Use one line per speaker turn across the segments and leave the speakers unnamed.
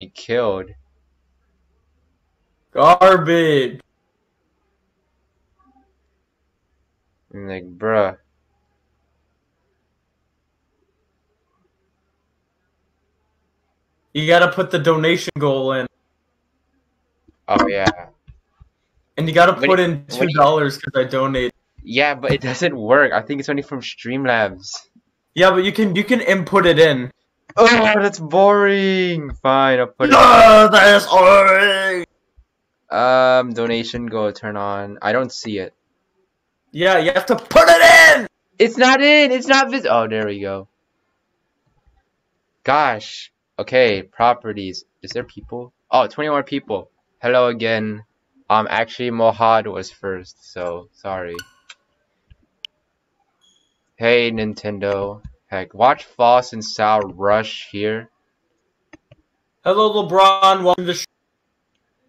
He killed.
Garbage.
I'm like, bruh.
You gotta put the donation goal in.
Oh yeah.
And you gotta
What
put
you-
in two dollars because I donate.
Yeah, but it doesn't work. I think it's only from Streamlabs.
Yeah, but you can you can input it in.
Oh, that's boring. Fine, I'll put it.
No, that's boring.
Um, donation go turn on. I don't see it.
Yeah, you have to put it in.
It's not in. It's not vis. Oh, there we go. Gosh. Okay, properties. Is there people? Oh, 21 people. Hello again. Um, actually, Mohad was first, so sorry. Hey, Nintendo. Heck, watch Foss and Sal rush here.
Hello, LeBron. Welcome to the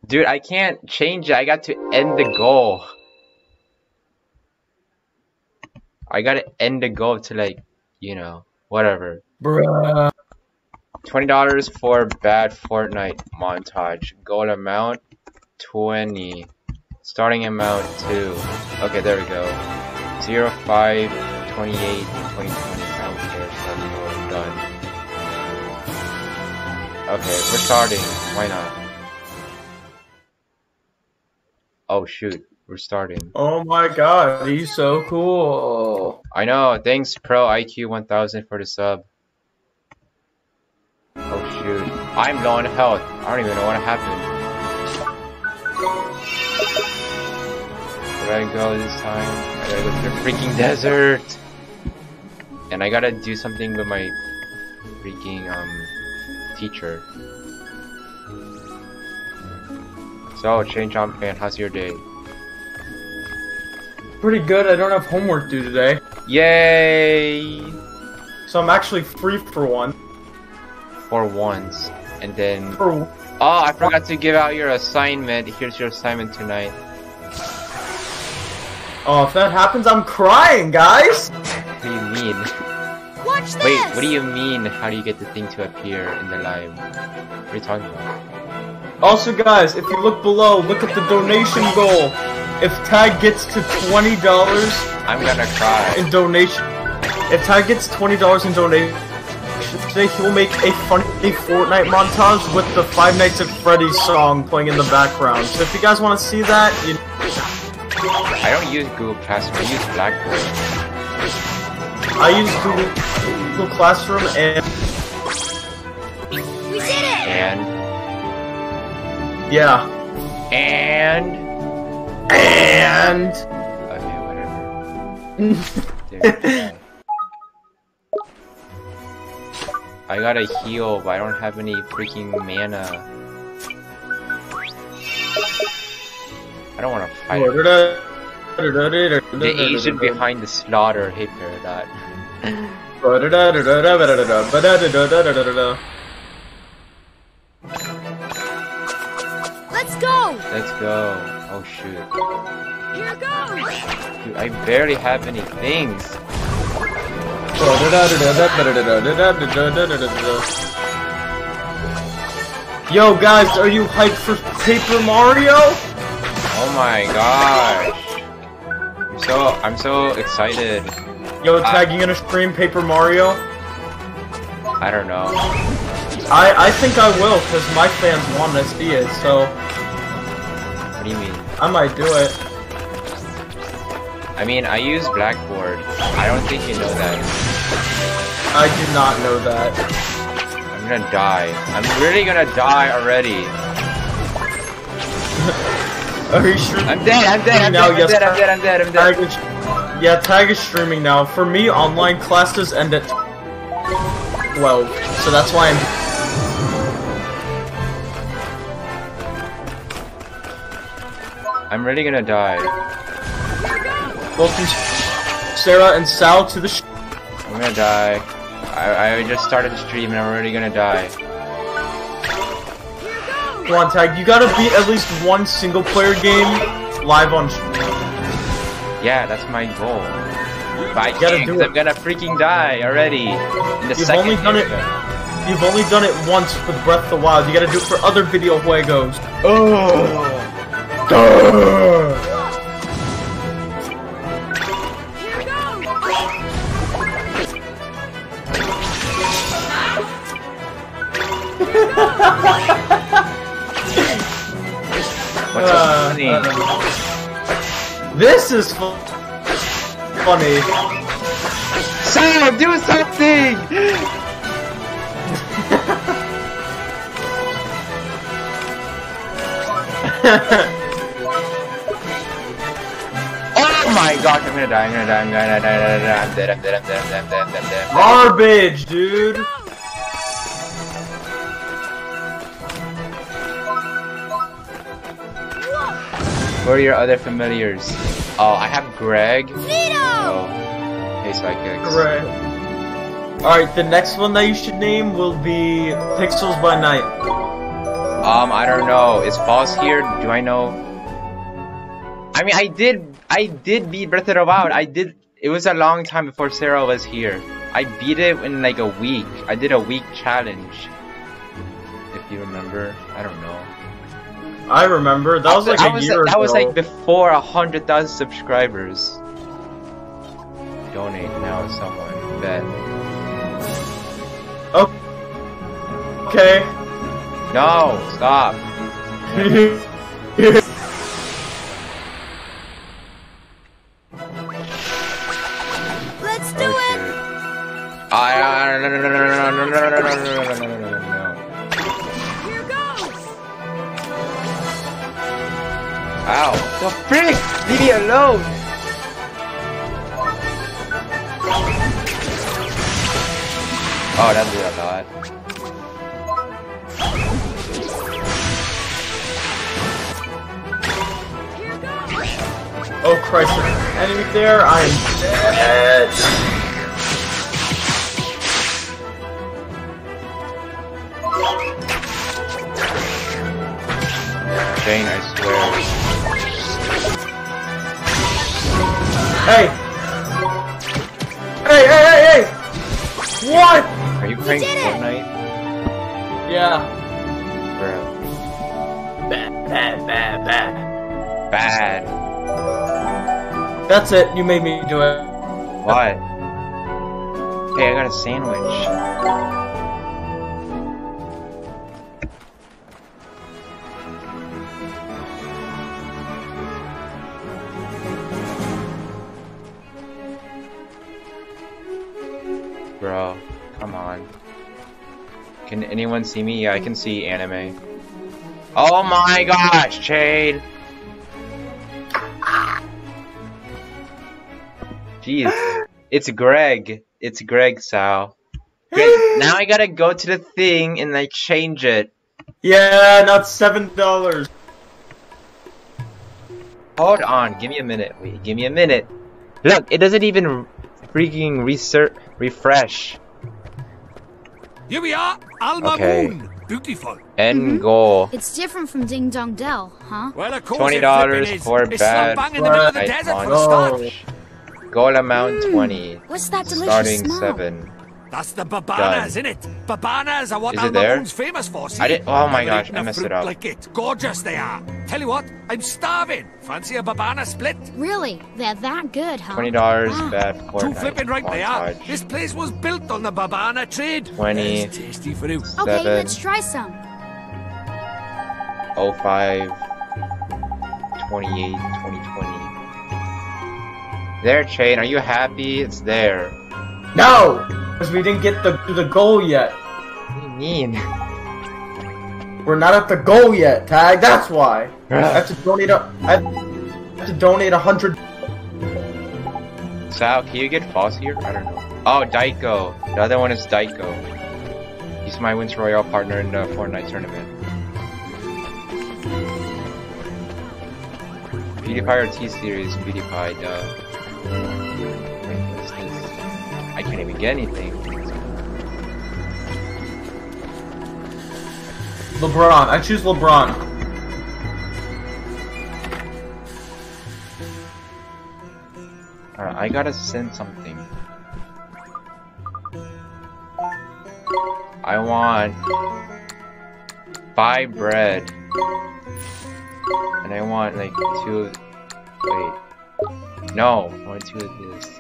Dude, I can't change it. I got to end the goal. I gotta end the goal to like, you know, whatever.
Bruh.
Twenty dollars for bad Fortnite montage. Goal amount twenty. Starting amount two. Okay, there we go. Zero five twenty eight twenty Okay, we're starting. Why not? Oh shoot, we're starting.
Oh my god, he's so cool.
I know. Thanks, Pro IQ 1000 for the sub. Oh shoot, I'm low on health. I don't even know what happened. Where I go this time? I gotta go to the freaking desert, and I gotta do something with my freaking um teacher. So, Chain Jump fan, how's your day?
Pretty good. I don't have homework due today,
Yay!
so I'm actually free for one.
For once, and then
For
Oh, I forgot to give out your assignment. Here's your assignment tonight.
oh, if that happens, I'm crying, guys.
What do you mean?
Watch this!
Wait, what do you mean? How do you get the thing to appear in the live? What are you talking about?
Also, guys, if you look below, look at the donation goal. If Tag gets to twenty dollars
I'm gonna cry.
in donation, if Tag gets twenty dollars in donation today, he will make a funny Fortnite montage with the Five Nights at Freddy's song playing in the background. So if you guys want to see that, you
I don't use Google Classroom. I use Blackboard.
I use Google, Google Classroom and
We did it!
And
yeah,
and
and
okay, whatever. There. I gotta heal, but I don't have any freaking mana. I don't want to fight. The agent behind the slaughter, hey Peridot.
Let's go!
Let's go. Oh shoot.
Here goes!
Dude, I barely have any things.
Yo guys, are you hyped for Paper Mario?
Oh my gosh. I'm so I'm so excited.
Yo, Tag, you gonna stream Paper Mario?
I don't know.
I I think I will, cause my fans want to see it, so
What do you mean?
I might do it.
I mean I use Blackboard. I don't think you know that.
I do not know that.
I'm gonna die. I'm really gonna die already.
Are you sure?
I'm dead, I'm dead, I'm dead, I'm dead, I'm dead, I'm dead, I'm dead.
Yeah, Tag is streaming now. For me, online classes end at 12, so that's why I'm.
I'm really gonna die.
Welcome, Sarah and Sal, to the
I'm gonna die. I, I just started the stream and I'm already gonna die.
Come on, Tag. You gotta beat at least one single player game live on. Sh-
Yeah, that's my goal. But I
gotta
can't,
do
'cause
it.
I'm gonna freaking die already. In the
You've
second
only done it- you've only done it once with Breath of the Wild. You gotta do it for other video juegos. Oh.
Goes!
What's
Uh,
funny?
This is fu- funny.
Sam, do something! Oh my gosh, I'm gonna die, I'm gonna die, I'm gonna die, I'm gonna die, I'm dead, I'm dead, I'm dead, I'm dead, I'm dead, I'm dead, I'm dead.
Garbage, dude.
Who are your other familiars? Oh, I have Greg.
Vito!
Oh, hey psychics.
Right. Alright, the next one that you should name will be Pixels by Night.
Um, I don't know. Is False here? Do I know? I mean, I did, I did beat Breath of the Wild. I did. It was a long time before Sarah was here. I beat it in like a week. I did a week challenge. If you remember, I don't know.
I remember. That was like
that
a
was
year
that was like before a hundred thousand subscribers. Donate now, someone. Bet.
Okay.
No, stop.
Let's do
Oh,
it!
shit. I Ow! The frick! Leave me alone! Oh, that did a lot.
Oh Christ, there's an enemy there. I am dead.
Jane, I swear.
Hey. Hey, hey, hey, hey! What?
Are you playing
did it!
Fortnite?
Yeah.
Bro.
Bad, bad, bad, bad.
Bad.
That's it. You made me do it.
What? Hey, I got a sandwich. Bro, come on. Can anyone see me? Yeah, I can see anime. Oh my gosh, Jade! Jeez. It's Greg. It's Greg Sal. Greg, now I gotta go to the thing and like change it.
Yeah, not seven dollars.
Hold on, give me a minute. Wait, give me a minute. Look, it doesn't even freaking research refresh.
Here we are, Alma
Okay.
Moon. Beautiful.
End mm-hmm. goal.
It's different from Ding Dong Dell, huh?
Well, of course
Twenty dollars
flippin'
for
it's
bad
slum bang in the middle of the desert for start.
Goal amount mm. twenty.
What's that delicious
Starting
smell?
seven.
That's the babanas,
Done.
isn't it? Babanas are what
Is it
Alma
there?
Famous for. See?
I didn't- oh my
Never
gosh,
eaten
I
a
messed it up.
Like it. Gorgeous they are. Tell you what, I'm starving. Fancy a babana split?
Really? They're that good, huh?
Twenty dollars
Wow.
bad
Too
Fortnite
flippin' right they are.
montage.
This place was built on the babana trade.
20.
It's tasty fruit.
Okay,
Seven.
let's try some.
Oh five. 28, 2020. There, Chain, are you happy? It's there.
No, because we didn't get the the goal yet.
What do you mean?
We're not at the goal yet, Tag. That's why. I have to donate a. I have to donate a hundred.
Sal, can you get Foss here? I don't know. Oh, Daiko. The other one is Daiko. He's my Winter Royale partner in the Fortnite tournament. PewDiePie or T-Series? PewDiePie, duh. I can't even get anything.
LeBron. I choose LeBron.
Alright, I gotta send something. I want five bread. And I want like two of wait. No, I want two of this.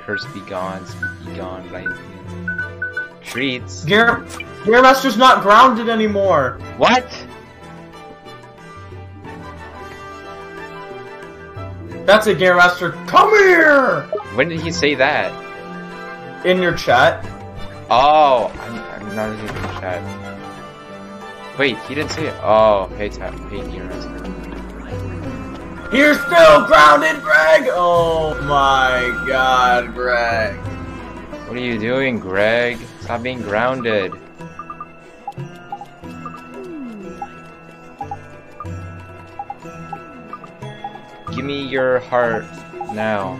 Curse be gone, speak be gone, be- Treats.
Gear, Gear Master's not grounded anymore.
What?
That's a Gear Master. Come here!
When did he say that?
In your chat.
Oh, I'm, I'm not in the chat. Wait, he didn't say it. Oh, hey, tap, hey, Gear Master.
You're still grounded, Greg! Oh my god, Greg.
What are you doing, Greg? Stop being grounded. Give me your heart now.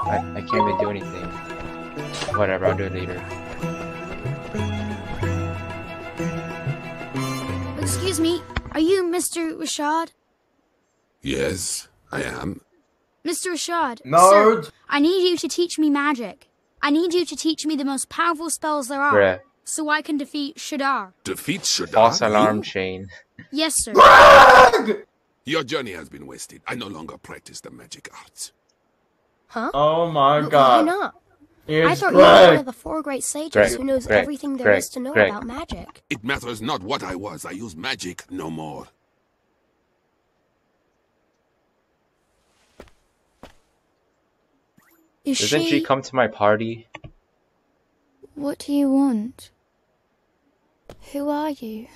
I, I can't even do anything. Whatever, I'll do it later.
Excuse me, are you Mr. Rashaad?
Yes, I am.
Mr. Rashaad,
No.
sir, I need you to teach me magic. I need you to teach me the most powerful spells there are,
Bruh.
so I can defeat Shadar.
Defeat Shadar.
False alarm
you?
chain.
Yes, sir.
Greg!
Your journey has been wasted. I no longer practice the magic arts.
Huh?
Oh my
W- Why
god.
Not? I
Here's
thought you were one of the four great sages
Greg,
who knows
Greg,
everything there
Greg,
is to know
Greg.
about magic.
It matters not what I was. I use magic no more.
Is
Doesn't she come to my party?
What do you want? Who are you?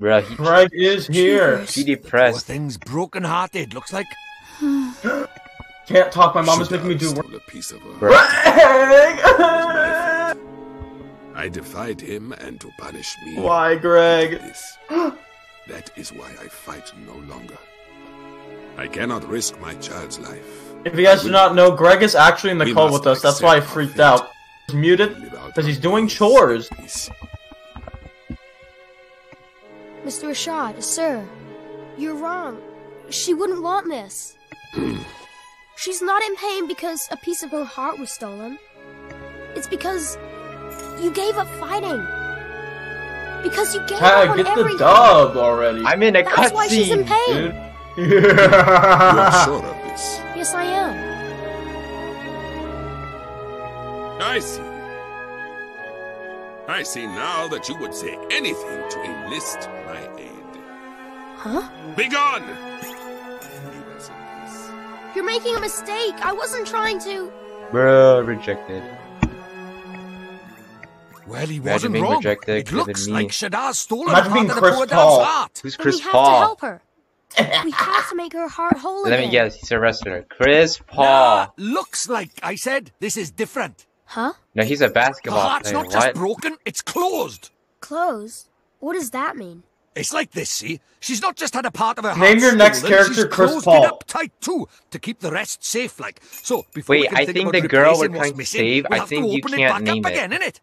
Bruh, he,
Greg is here.
he
Poor
depressed.
thing's broken-hearted. Looks like
Can't talk, my mom is
Shadar
making me do work.
a piece of her.
Greg!
I defied him, and to punish me,
Why, Greg?
this. that is why I fight no longer. I cannot risk my child's life.
If you guys do not know, Greg is actually in the
We
call with us. That's why I freaked out. He's muted because he's doing chores.
peace.
Mr. Rashaad, sir, you're wrong. She wouldn't want this. She's not in pain because a piece of her heart was stolen. It's because you gave up fighting. Because you gave up
Tag,
on
get the
everything.
dub already.
I'm in a
That's why she's in
cutscene.
pain.
Dude.
You are sure of this?
Yes, I am.
I see. I see now that you would say anything to enlist my aid.
Huh?
Begone!
You're making a mistake. I wasn't trying to.
Bruh, rejected.
well, he
Imagine
wasn't
being
wrong.
rejected
It
could've
looks
me.
like Shadar's stolen
Imagine
part
being
of the
Chris
poor
Paul.
heart.
Who's
Then
Chris
we have
Paul?
to help her. we have to make her heart whole
Let me guess, he's a wrestler. Chris Paul.
Nah, looks like I said this is different.
Huh?
No, he's a basketball
The
basketball
heart's
player.
not just
What?
broken; it's closed.
Closed? What does that mean?
It's like this, see? She's not just had a part of her
Name
heart
your next
stolen,
character
she's
Chris Paul.
it up tight too to keep the rest safe, like. So before we
Wait,
can
I
think,
think
about
the girl
replacing
we're
what's
trying to
missing,
save,
we
I
have
think
to
you
open
can't
it back
name
up
it.
again, innit?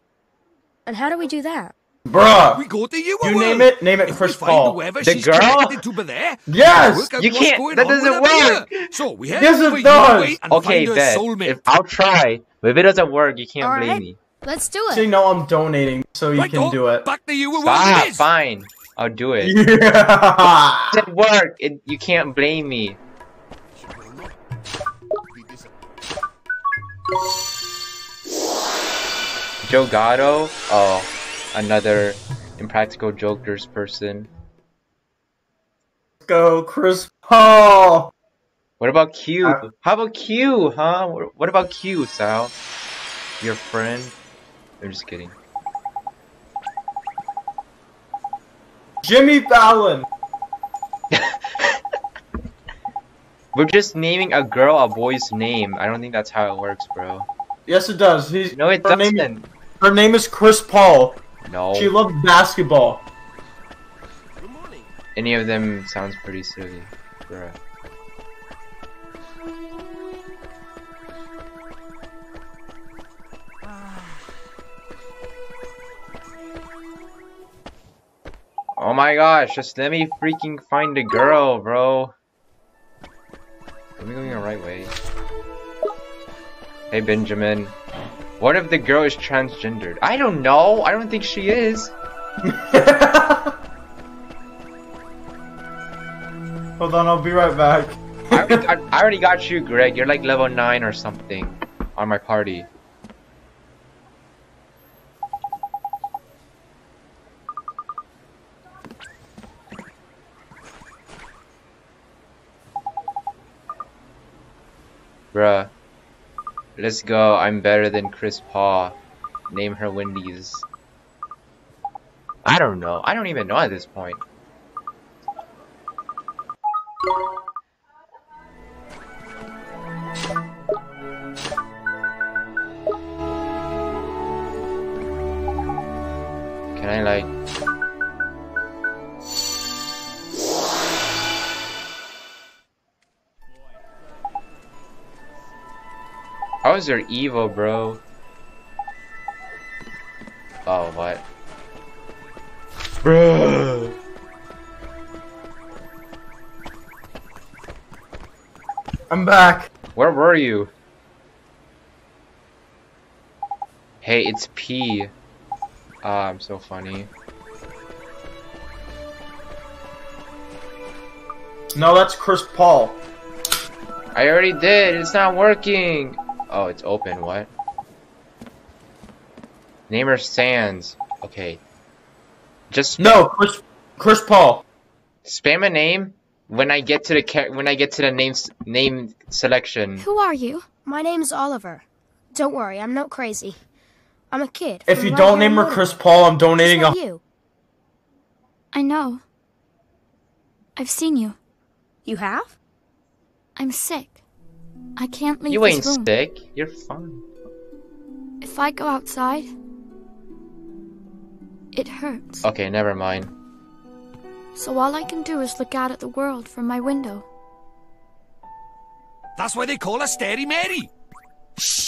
And how do we do that?
Bruh.
We go to you.
You name it, name it
if
Chris
we find
Paul.
Whoever
The
she's
girl?
to by there,
Yes!
You can't- that doesn't work.
her. So we head
Yes, it does.
your way and
Okay,
find her
bet. If, I'll try. But if it doesn't work, you can't blame me.
Let's do
So you
it.
know I'm donating, so you
right,
can
oh,
do it.
Back to you.
Stop,
what it is.
fine. I'll do it. It
Yeah.
doesn't work. It, you can't blame me. Joe Gatto? Oh, another impractical jokers person.
Let's go, Chris Paul.
What about Q?
Uh,
How about Q, huh? What what about Q, Sal? Your friend? I'm just kidding.
Jimmy Fallon.
We're just naming a girl a boy's name. I don't think that's how it works, bro.
Yes, it does. He's,
No, it
her name-
doesn't.
her name is Chris Paul.
No.
She loves basketball.
Any of them sounds pretty silly, bruh. Oh my gosh, just let me freaking find a girl, bro. Are we going the right way? Hey Benjamin. What if the girl is transgendered? I don't know. I don't think she is.
Hold on, I'll be right back.
I already, got, I already got you, Greg. You're like level 9 or something on my party. Bruh. Let's go. I'm better than Chris Paul. Name her Wendy's. I don't know. I don't even know at this point. Is your evil, bro? Oh, what? Bruh!
I'm back.
Where were you? Hey, it's P. Ah, I'm so funny.
No, that's Chris Paul.
I already did. It's not working. Oh, it's open. What? Namer Sands. Okay. Just
No, Chris Chris Paul.
spam a name when I get to the when I get to the name name selection.
Who are you? My name's Oliver. Don't worry, I'm not crazy. I'm a kid.
If you
right
don't name her
Motorville,
Chris Paul, I'm donating a
you.
I know. I've seen you.
You have?
I'm sick. I can't leave
You
this
ain't
room.
sick. You're fine.
If I go outside, it hurts.
Okay, never mind.
So all I can do is look out at the world from my window.
That's why they call her Stary Mary.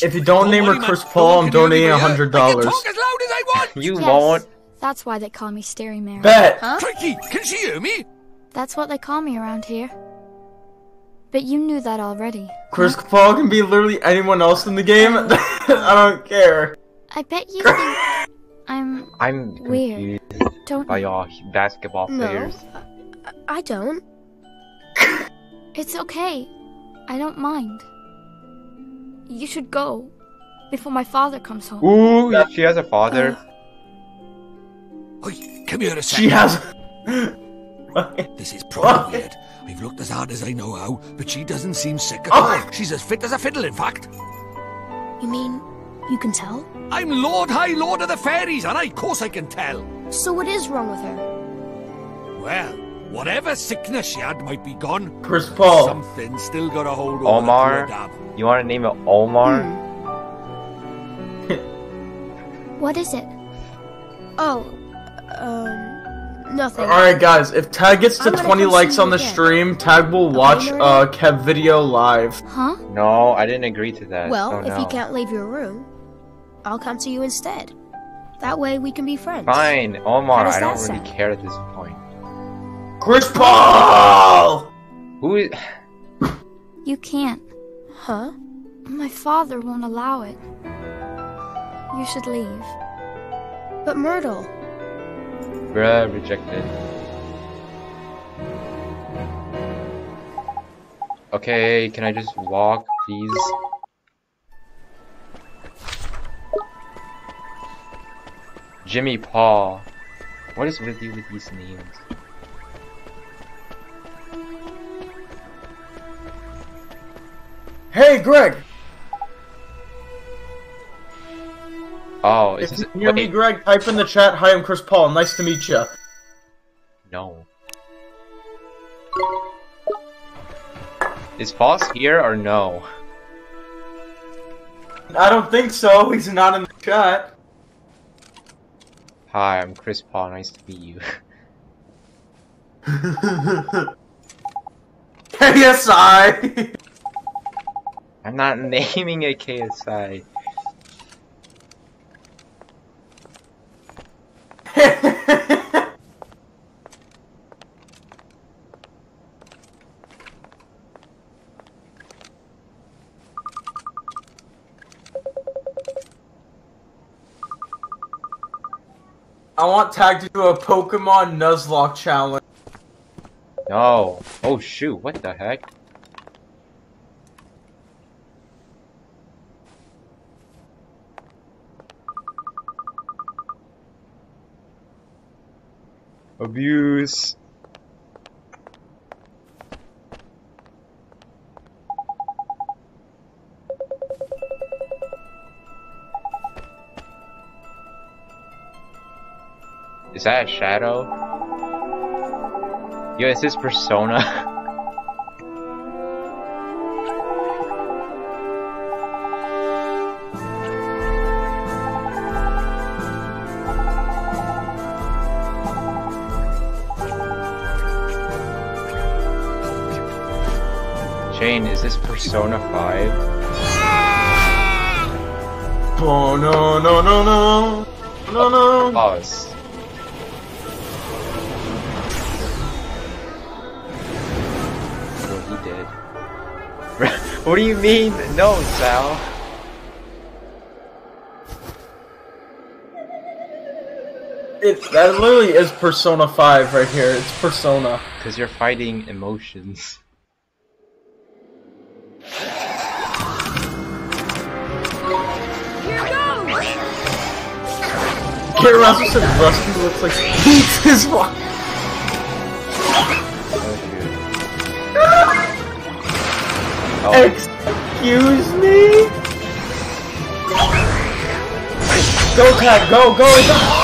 If you don't name her. Chris Paul, I'm
can hear me
donating a hundred dollars.
talk as loud as I want.
You
Yes,
won't.
That's why they call me Stary Mary.
Bet.
Huh?
Crikey, can she hear me?
That's what they call me around here. But you knew that already.
Chris Paul can be literally anyone else in the game. I don't care.
I bet you think I'm
I'm
Weird.
confused
don't
by y'all basketball
No.
players.
I- I don't.
It's okay. I don't mind. You should go before my father comes home.
Ooh, she has a father.
Oi, come here a second.
She has.
This is probably weird. I've looked as hard as I know how, but she doesn't seem sick at
Oh.
all. She's as fit as a fiddle, in fact.
You mean you can tell?
I'm Lord High Lord of the Fairies, and I, of course I can tell.
So what is wrong with her?
Well, whatever sickness she had might be gone.
Chris Paul.
Something still got a hold over
Omar?
her poor.
You want to name it Omar?
What is it?
Oh, um, nothing.
Alright, guys, if Tag gets to 20 likes on the
again.
stream, Tag will watch
a
uh, Kev video live.
Huh?
No, I didn't agree to that.
Well,
Oh,
if
no.
you can't leave your room, I'll come to you instead. That way we can be friends.
Fine, Omar. I don't
that
really
sound?
care at this point.
Chris Paul!
Who is?
You can't.
Huh?
My father won't allow it. You should leave.
But Myrtle.
Bruh, rejected. Okay, can I just walk, please? Jimmy Paul. What is with you with these names?
Hey, Greg!
Oh, is
If you hear me, Greg, type in the chat, Hi, I'm Chris Paul. Nice to meet you.
No. Is False here or no?
I don't think so. He's not in the chat.
Hi, I'm Chris Paul. Nice to meet you.
KSI!
I'm not naming a KSI.
I want Tag to do a Pokemon Nuzlocke challenge.
No. Oh shoot, what the heck? Abuse. Is that a shadow? Yo, is this Persona? Is this Persona 5?
Oh no no no no no no.
Pause. Bro, he did. what do you mean? No, Sal.
It that literally is Persona 5 right here. It's Persona.
Because you're fighting emotions.
Kid Russell said Rusty looks like he eats his wife.
Oh.
Excuse me? Go tag, go, go, go!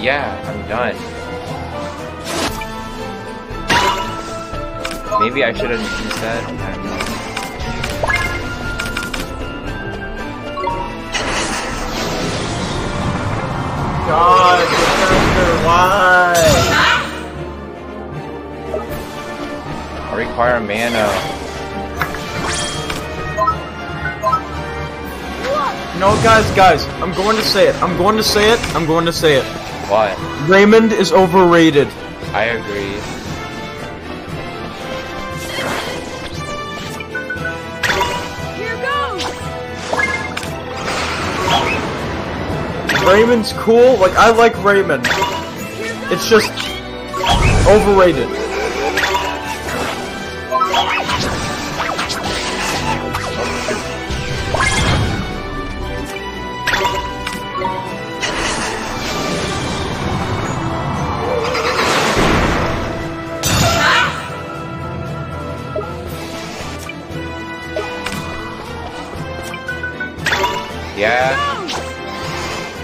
yeah, I'm done. Maybe I should have used that.
God, Defender, why?
I require mana.
No, guys, guys, I'm going to say it. I'm going to say it. I'm going to say it.
What?
Raymond is overrated.
I agree.
Raymond's cool. Like, I like Raymond. It's just overrated.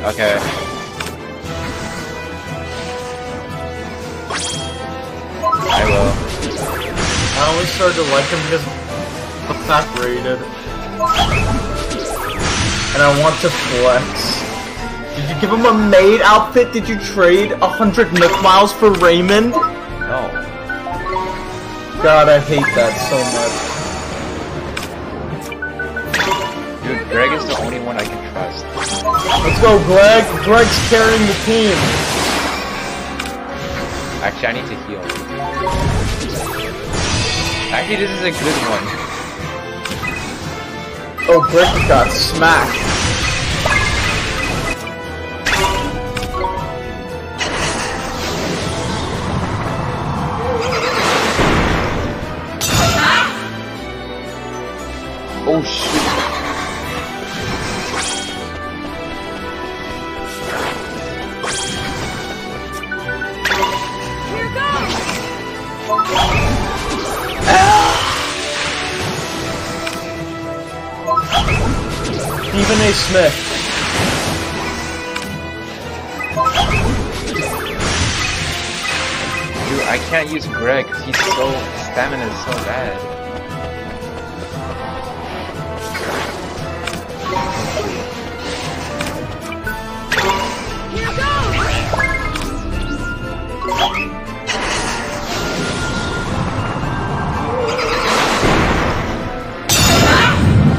Okay. I will.
I only started to like him because the fact rated. And I want to flex. Did you give him a maid outfit? Did you trade a hundred Nook miles for Raymond?
No.
God, I hate that so much.
One I can trust.
Let's go, Greg. Greg's carrying the team.
Actually, I need to heal. Actually, this is a good one.
Oh, Greg got smacked.
Oh shit.
Stephen A. Smith.
I can't use Greg 'cause he's so stamina is so bad.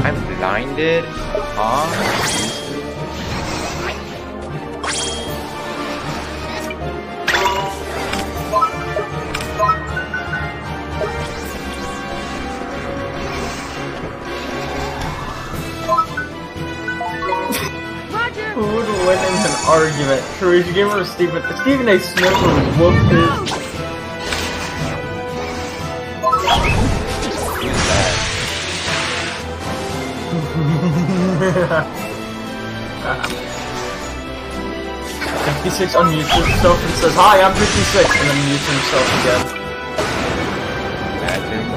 I'm blinded? Huh?
Who would argument. Courage Gamer or Stephen Stephen A. Smith was whooped 56 unmutes himself and says, Hi, I'm 56, and then mutes himself again.
Imagine.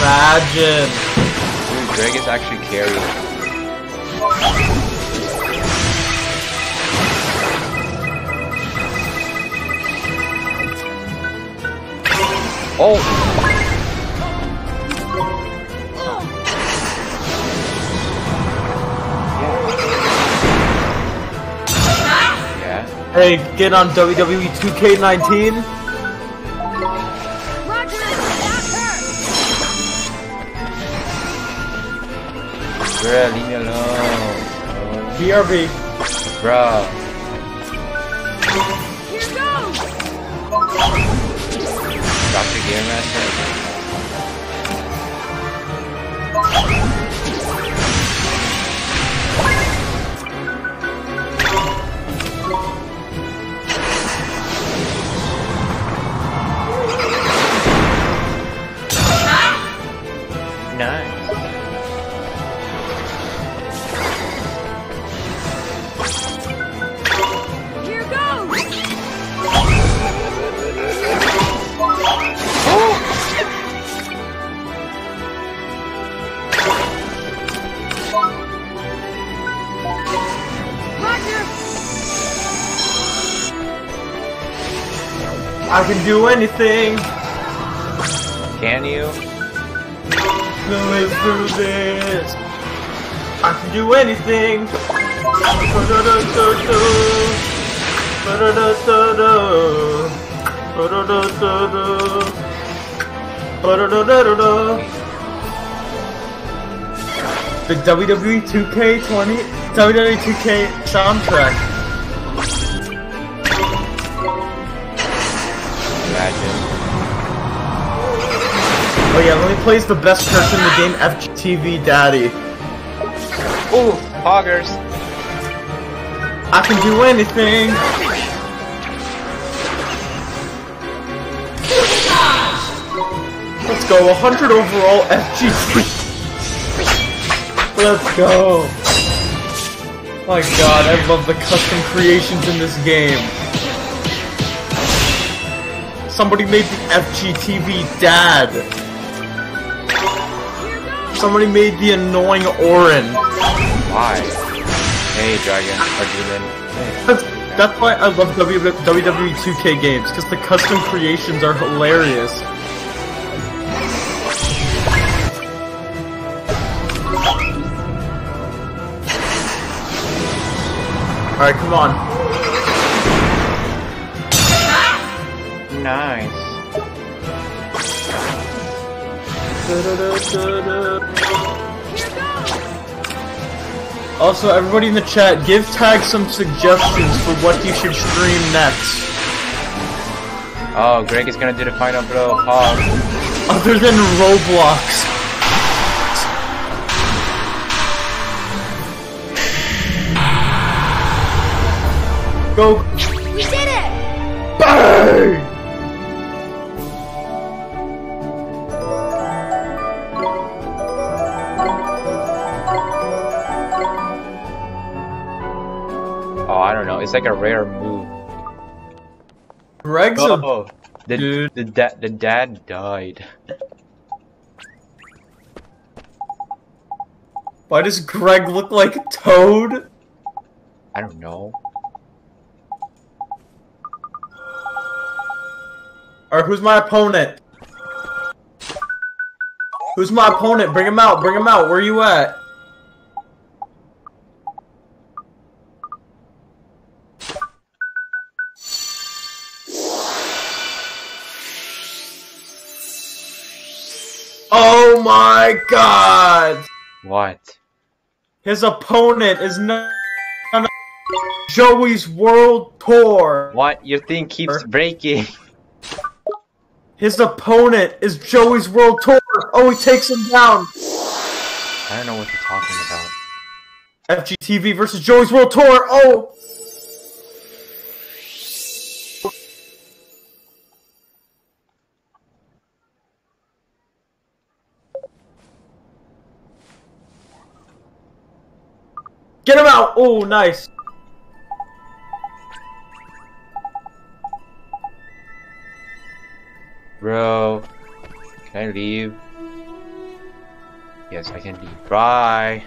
Imagine.
Dude, Greg is actually carrying. Oh!
Hey, get on WWE 2K19.
Roger, not her!
Bruh, leave me alone.
BRB.
Bruh.
Here goes!
Dr. Game Master.
Can do anything.
Can you?
Let's do this. I can do anything. The WWE 2K20 WWE 2K soundtrack. Oh yeah, let me plays the best person in the game, FGTV Daddy.
Ooh, hoggers.
I can do anything. Let's go, 100 overall FGT. Let's go. My god, I love the custom creations in this game. Somebody made the FGTV dad. Somebody made the annoying Orin.
Why? Hey, Dragon. Or Demon. Hey.
That's, that's why I love WWE 2K games, because the custom creations are hilarious. Alright, come on.
Nice.
Also, everybody in the chat, give Tag some suggestions for what you should stream next.
Oh, Greg is gonna do the final blow. Hog.
Other than Roblox. Go
We did it!
bang!
It's like a rare move.
Greg's a
Oh, the
dude.
the dad the dad died.
Why does Greg look like Toad?
I don't know.
Or who's my opponent? Who's my opponent? Bring him out, bring him out. Where are you at? My god!
What?
His opponent is none of Joey's World Tour.
What? Your thing keeps breaking.
His opponent is Joey's World Tour. Oh, he takes him down.
I don't know what you're talking about.
FGTV versus Joey's World Tour. Oh, get him out. Oh, nice.
Bro, can I leave? Yes, I can leave. Bye.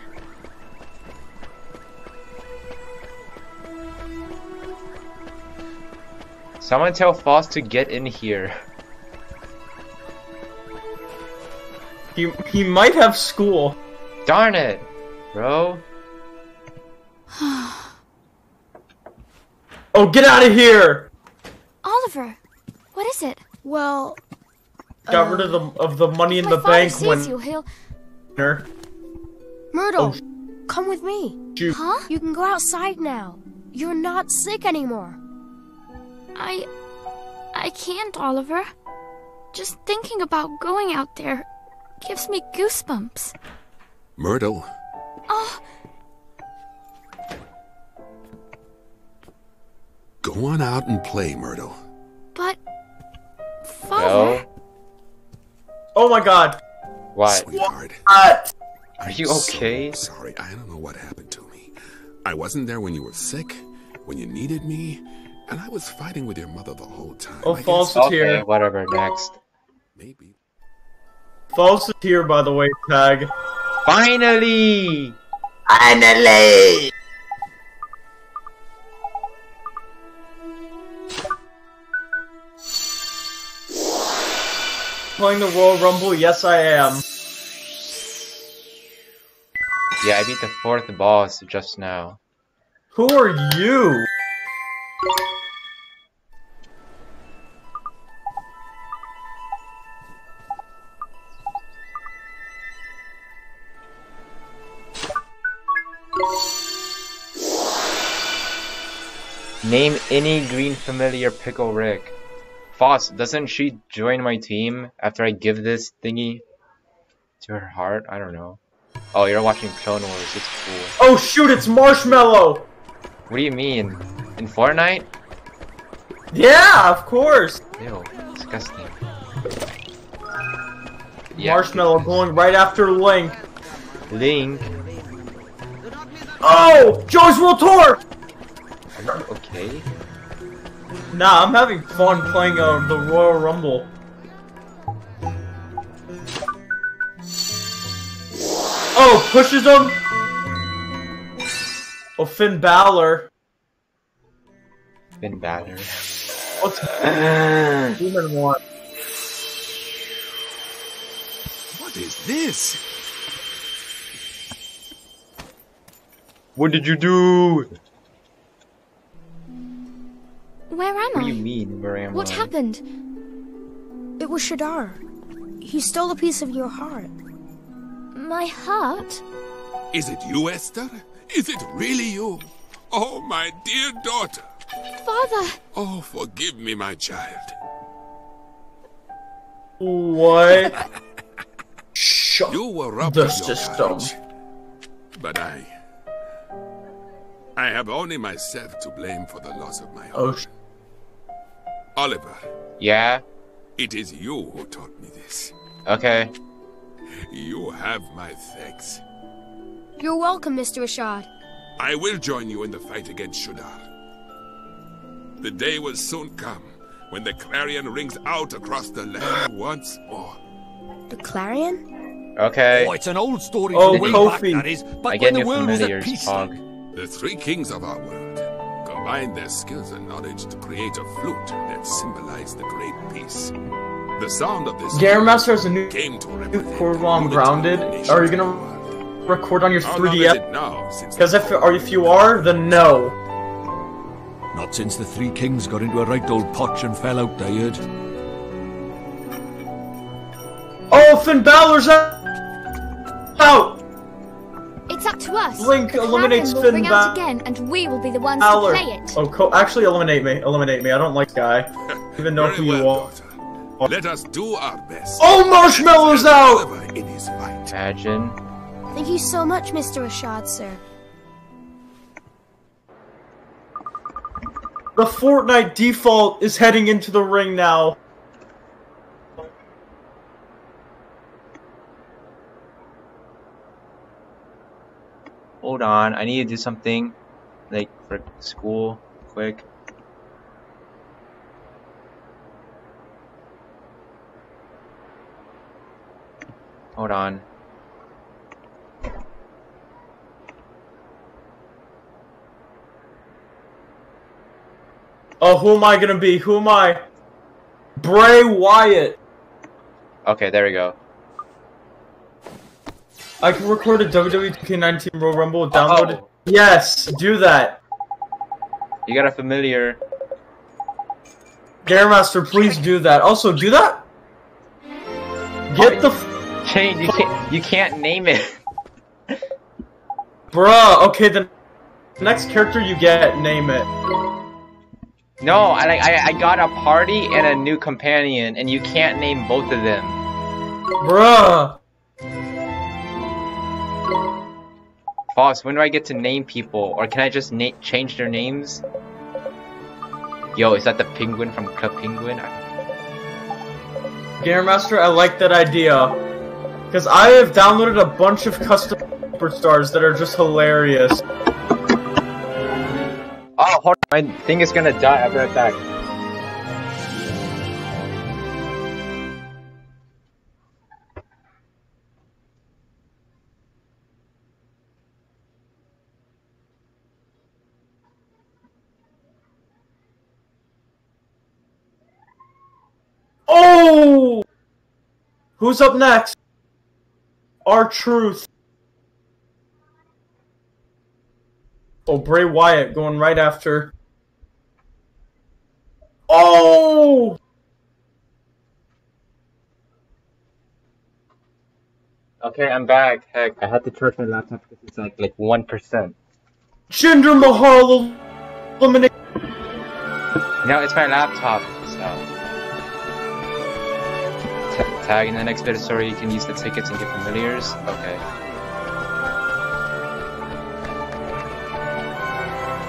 Someone tell Foss to get in here.
He he might have school.
Darn it, bro.
Oh, get out of here!
Oliver, what is it?
Well,
Got rid of the um, of the money in
My
the
father
bank
sees you, he'll...
winner.
Myrtle,
Oh,
come with me.
Shoot.
Huh?
You can go outside now. You're not sick anymore.
I... I can't, Oliver. Just thinking about going out there gives me goosebumps.
Myrtle,
Oh,
go on out and play, Myrtle.
but... Father...
Yo,
Oh my God!
what?
Sweetheart.
What?
Are you
I'm so
okay?
sorry, I don't know what happened to me. I wasn't there when you were sick, when you needed me, and I was fighting with your mother the whole time.
Oh,
I guess
false is
Okay,
here.
whatever. Next.
Maybe.
Foss is here, by the way. Tag.
Finally.
Finally. Playing the Royal Rumble? Yes, I am.
Yeah, I beat the fourth boss just now.
Who are you?
Name any green familiar Pickle Rick. Foss, doesn't she join my team after I give this thingy to her heart? I don't know. Oh, you're watching Clone Wars. It's cool.
Oh shoot, it's Marshmello!
What do you mean? In Fortnite?
Yeah, of course!
Ew, disgusting.
Marshmello going right after Link.
Link,
Oh! Joey's World Tour!
are you okay?
Nah, I'm having fun playing uh, the Royal Rumble. Oh, pushes him! Oh, Finn Balor.
Finn Balor.
What's human want?
What is this?
What did you do?
Where am
What do
I?
you mean, where am
What
I?
happened?
It was Shadar. He stole a piece of your heart.
My heart?
Is it you, Esther? Is it really you? Oh, my dear daughter.
Father!
Oh, forgive me, my child.
What? Shut
You were robbed of your
system.
courage. But I... I have only myself to blame for the loss of my
Oh,
heart.
sh-
Oliver,
Yeah?
it is you who taught me this.
Okay.
You have my thanks.
You're welcome, Mr. Rashaad.
I will join you in the fight against Shadar. The day will soon come when the clarion rings out across the land once more.
The Clarion?
Okay.
Oh, it's an old story
Oh, Kofi.
back, that is. But
I
when
get
the
new
world was at peace.
Pog.
The three kings of our world combined their skills and knowledge to create a flute that symbolized the great peace. The sound of this
Garen Master has a new
game to
new
represent
chord while I'm grounded.
of the
Are you gonna
of the world.
record on your
How
3DS?
it
Because if or if you are, then no.
Not since the three kings got into a right old potch and fell out, I heard.
Oh, Finn Balor's out! Out!
It's up to us.
Blink
the
eliminates
will
Finn
bring out again, and we will be the ones
Aller.
to play it.
Oh, cool. actually, eliminate me. Eliminate me. I don't like guy. Even know who you are.
Let us do our best.
Oh, Marshmello's out!
In his fight.
Imagine.
Thank you so much, Mr. Rashaad, sir.
The Fortnite default is heading into the ring now.
Hold on, I need to do something like for school quick. Hold on.
Oh, who am I gonna be? Who am I? Bray Wyatt.
Okay, there we go.
I can record a WWE 2K19 Royal Rumble, download it. Yes, do that.
you got a familiar.
Game Master, please do that. Also, do that. Get the f-
Shane, you can't you can't name it.
bruh. Okay, the next character you get, name it.
No, I like I, I got a party and a new companion, and you can't name both of them.
Bruh.
Boss, when do I get to name people, or can I just change their names? Yo, is that the penguin from Club Penguin?
Game Master, I like that idea. Because I have downloaded a bunch of custom superstars that are just hilarious.
Oh, hold on, my thing is gonna die. I'll be right back.
Oh! Who's up next? R-Truth. Oh, Bray Wyatt going right after. Oh!
Okay, I'm back. Heck, I had to charge my laptop because it's like like one percent.
Jinder Mahal eliminate.
No, it's my laptop. So. Tag in the next bit of story. You can use the tickets and get familiars. Okay.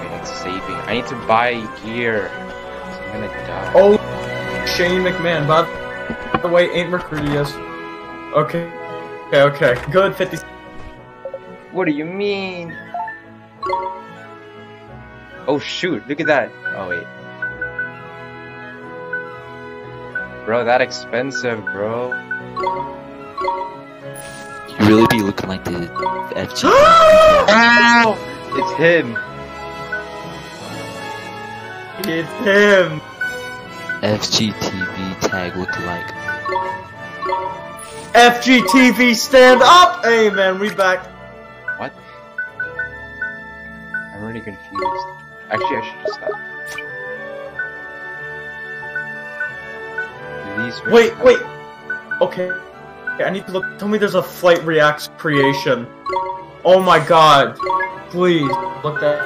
Wait, it's saving. I need to buy gear. So I'm gonna die.
Oh, Shane McMahon. By the way, ain't Mercurius. Okay. Okay, okay. Good, 50.
What do you mean? Oh shoot, look at that. Oh wait. Bro, that expensive, bro.
You really be looking like the FG.
Ow! It's him.
It's him.
FGTV tag lookalike.
FGTV stand up! Hey man, we back.
What? I'm really confused. Actually, I should just stop. These really
Wait, wait. Okay. Okay, I need to look. Tell me there's a Flight Reacts creation. Oh my god. Please, look that,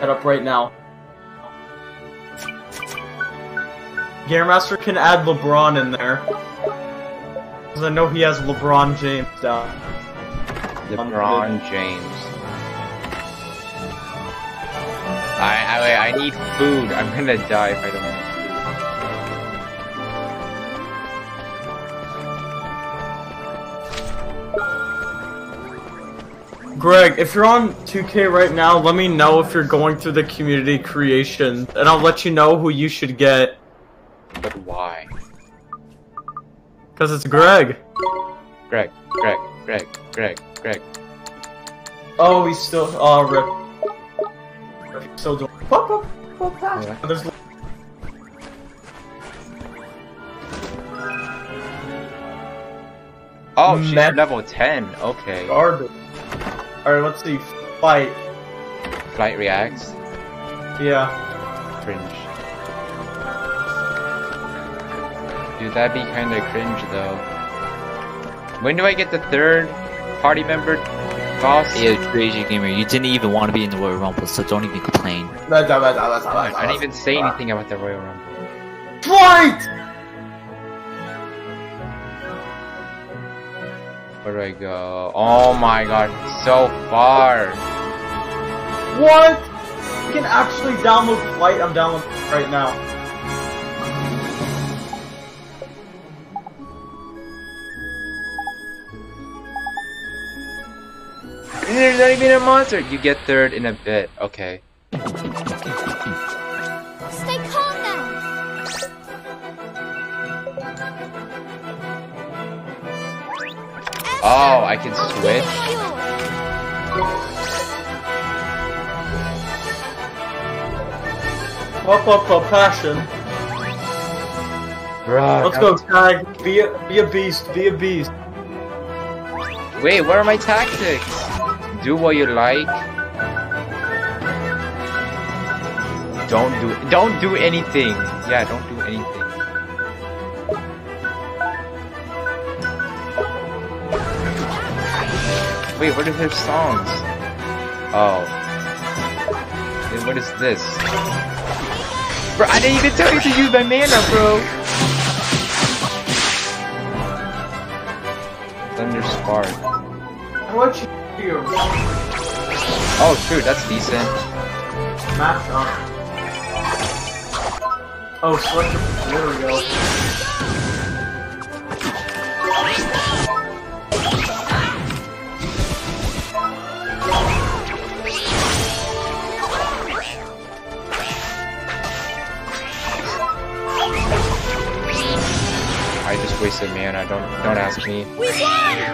that up right now. Gearmaster can add LeBron in there. Because I know he has LeBron James down.
LeBron James. I, I I need food. I'm gonna die if I don't
Greg, if you're on 2K right now, let me know if you're going through the community creation, and I'll let you know who you should get.
But why?
Because it's Greg.
Greg, Greg, Greg, Greg, Greg.
Oh, he's still. Oh, rip. Rip, Still doing. Pop, pop, pop, pop.
Yeah.
There's
Oh, she's
Meth-
level 10. Okay.
garbage. Alright, let's see. Fight.
Flight reacts.
Yeah.
Cringe. Dude, that'd be kinda cringe though. When do I get the third party member boss?
Yo, crazy gamer, you didn't even want to be in the Royal Rumble, so don't even complain.
I didn't even say anything about the Royal Rumble.
Fight!
Where do I go? Oh my god, so far.
What? You can actually download Flight, I'm downloading right now.
There's not even a monster. You get third in a bit. Okay. Oh, I can switch.
Up, up, up, passion.
Bruh.
Let's go, Tag. Be a, be a beast, be a beast.
Wait, what are my tactics? Do what you like. Don't do don't do anything. Yeah, don't do Wait, what are their songs? Oh. Wait, what is this? Bro, I didn't even tell you to use my mana, bro! Thunder Spark.
What you do?
Oh, true, that's decent.
Match up. Oh, select the- There we go.
Wasted mana. Don't don't ask me.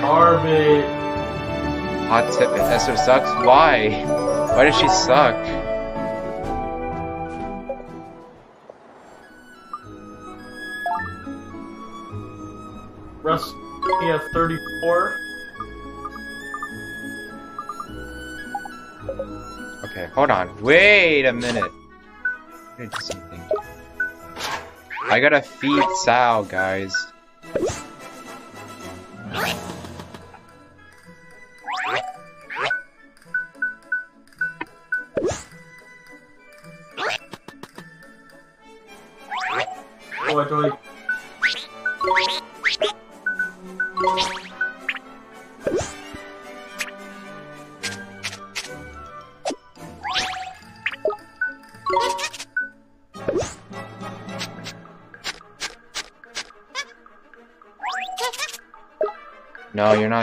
Garbage.
Hot tip: if Esther sucks, why? Why does she suck?
Russ, yeah, 34.
Okay, hold on. Wait a minute. I need to do something. I gotta feed Sal, guys.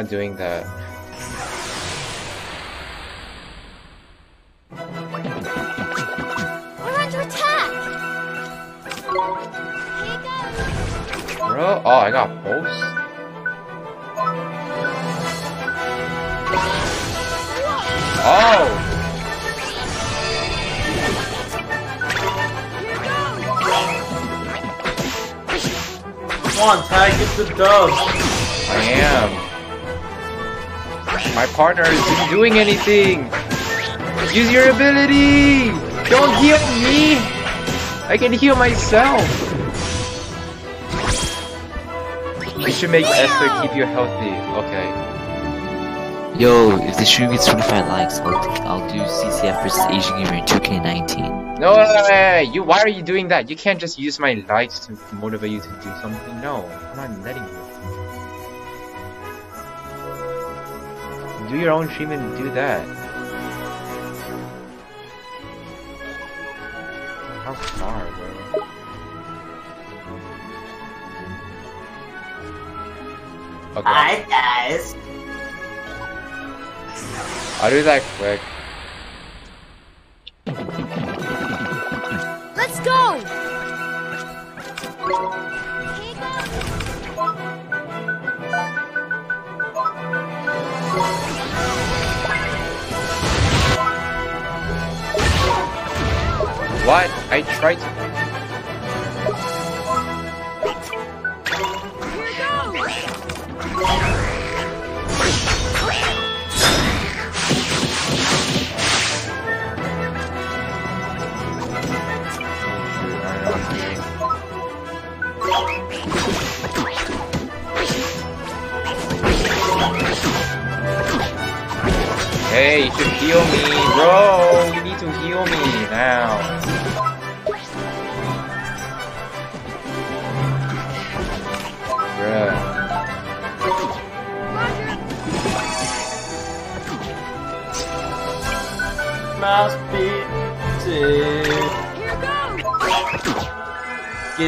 Not doing that.
We're under attack. Here goes.
Bro, oh, I got pulse. Oh!
Come on, Tag, get the dub.
I am. My partner isn't doing anything. Use your ability. Don't heal me. I can heal myself. We should make Esther keep you healthy. Okay.
Yo, if the stream gets 25 likes, I'll, I'll do CCF versus Asian Gamer in 2K19.
No, you. Why are you doing that? You can't just use my likes to motivate you to do something. No, I'm not letting you. Do your own stream and do that. How far, bro? Okay,
Hi, guys.
I'll do that quick. Hey,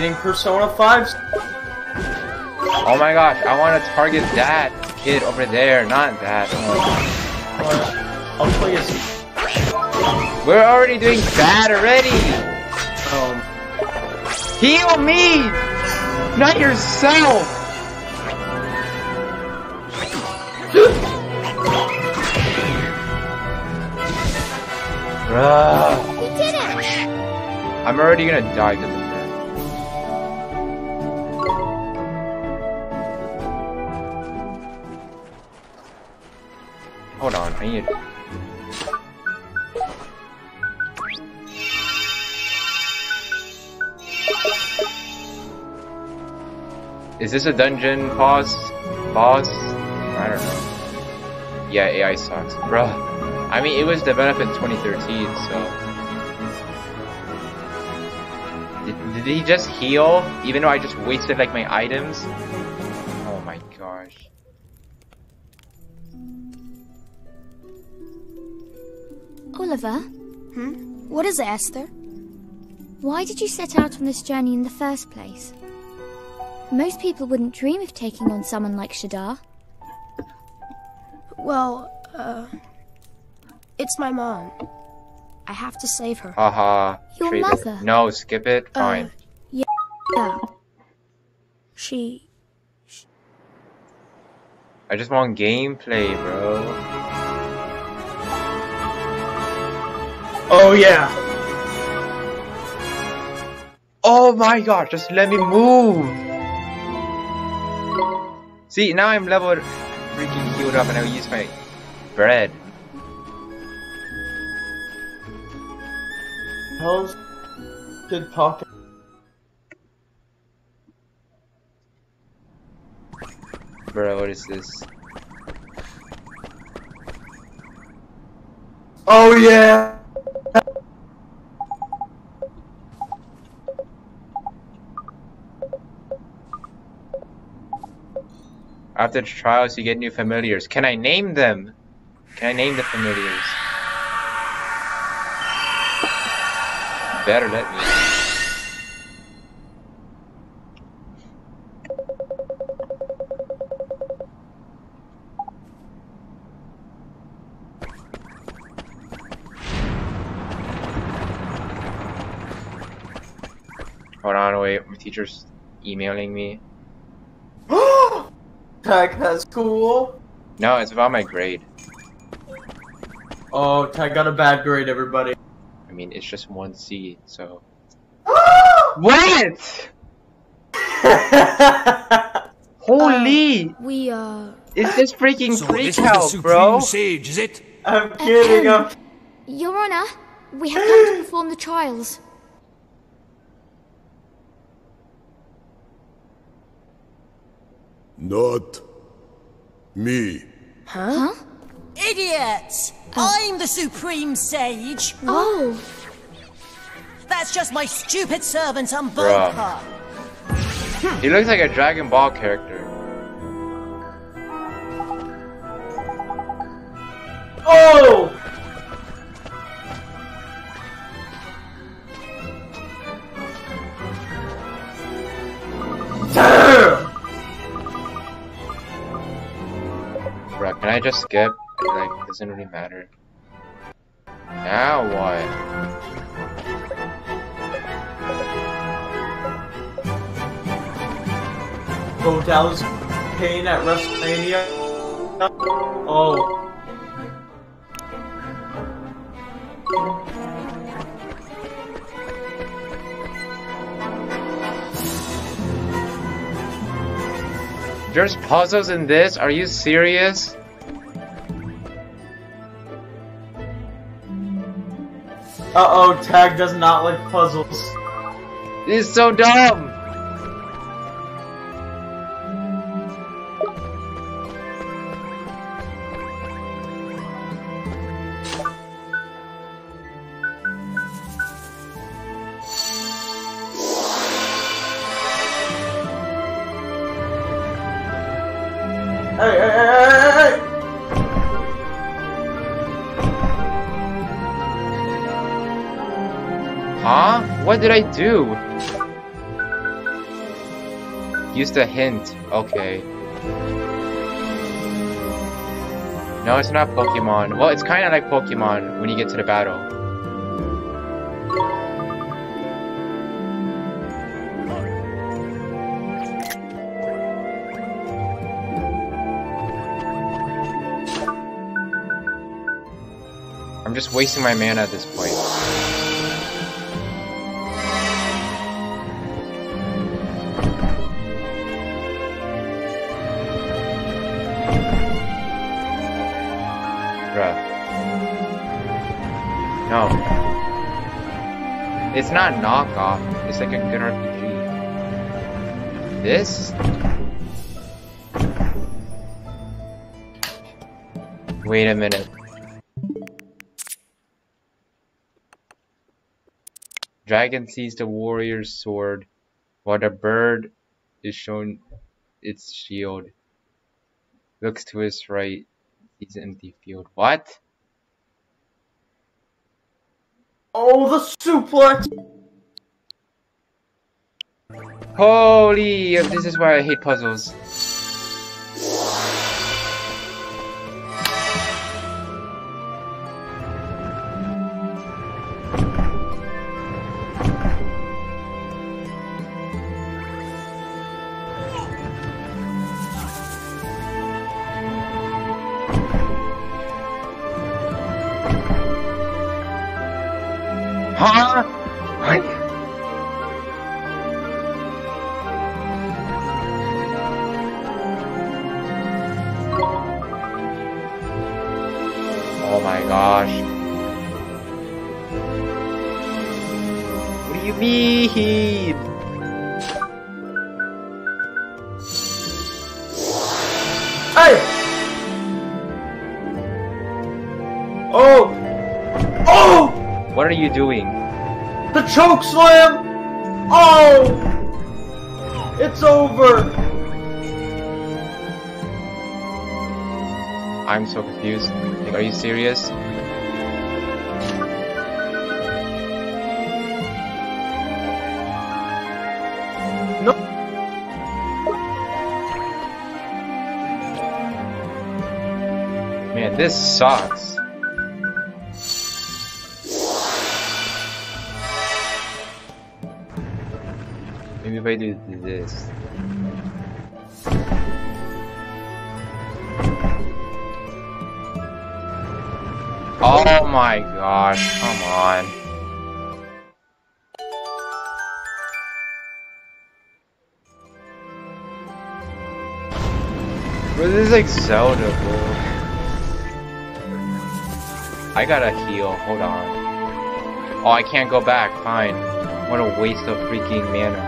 Getting Persona 5.
Oh my gosh, I want to target that kid over there, not that. Oh.
I'll play as.
We're already doing bad already.
Um,
Heal me, not yourself. Bruh.
We did it!
I'm already gonna die Is this a dungeon boss? Boss? I don't know. Yeah, AI sucks. Bruh. I mean, it was developed in 2013, so. Did, did he just heal? Even though I just wasted like my items? Oh my gosh.
Oliver, Hmm?
What is it, Esther?
why did you set out on this journey in the first place? Most people wouldn't dream of taking on someone like Shadar.
Well, uh. It's my mom. I have to save her.
Haha.
Your
traitor.
mother?
No, skip it.
Uh,
Fine.
Yeah. She.
I just want gameplay, bro.
oh yeah.
Oh my god, just let me move! See, now I'm leveled freaking healed up and I use my bread.
How's kid talking?
Bro, what is this?
Oh yeah.
After trials, you get new familiars. Can I name them? Can I name the familiars? Better let me. Hold on, wait. My teacher's emailing me.
Tag has cool.
No, it's about my grade.
Oh, Tag got a bad grade, everybody.
I mean, it's just one C, so. What? Holy!
We, uh.
It's this freaking
So
freak
this is the
help,
supreme
bro.
sage, is it?
I'm kidding. I'm
Your Honor, we have come to perform the trials.
Not me. Huh?
Idiots! Oh. I'm the Supreme Sage.
Oh,
That's just my stupid servant
Bruh.
Umboka.
He looks like a Dragon Ball character.
Oh!
Just skip? Like, it doesn't really matter. Now what?
Dallas Payne at WrestleMania. Oh.
There's puzzles in this? Are you serious?
Uh oh, Tag does not like puzzles.
Is so dumb! What did I do? Use the hint. Okay. No, it's not Pokemon. Well, it's kind of like Pokemon when you get to the battle. I'm just wasting my mana at this point. It's not knockoff. It's like a good RPG. This? Wait a minute. Dragon sees the warrior's sword, while the bird is shown its shield. Looks to his right, sees an empty field. What?
Oh, the suplex!
Holy! This is why I hate puzzles. Oh!
Oh!
What are you doing?
The choke slam! Oh! It's over!
I'm so confused. Like, are you serious?
No.
Man, this sucks. I do this. Oh my gosh, come on. Bro, this is like Zelda, bro. I gotta heal, hold on. Oh, I can't go back, fine. What a waste of freaking mana.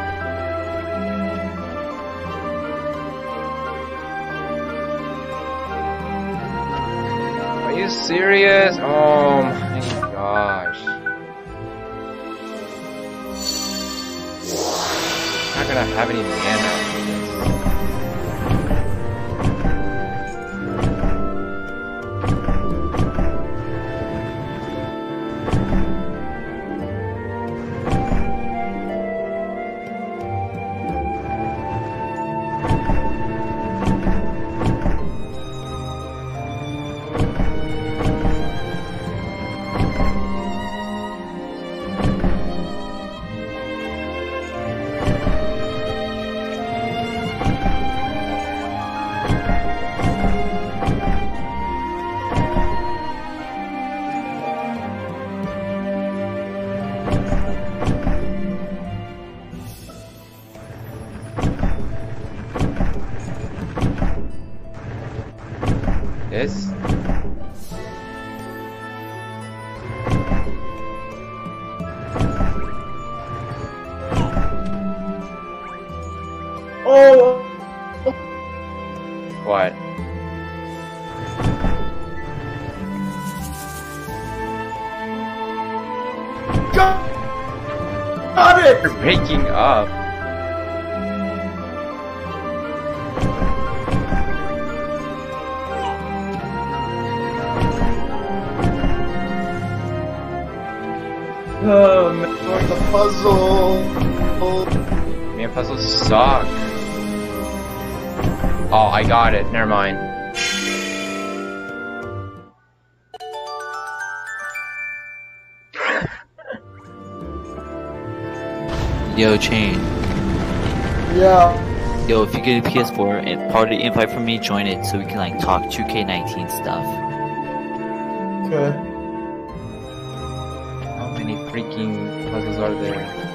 Serious? Oh my gosh. Not gonna have any mana breaking up.
Oh man, the puzzle.
Man, puzzles suck. Oh, I got it. Never mind.
Yo, Chain.
Yeah.
Yo, if you get a PS4 and part of the invite from me, join it so we can like talk 2K19 stuff.
Okay.
How many freaking puzzles are there?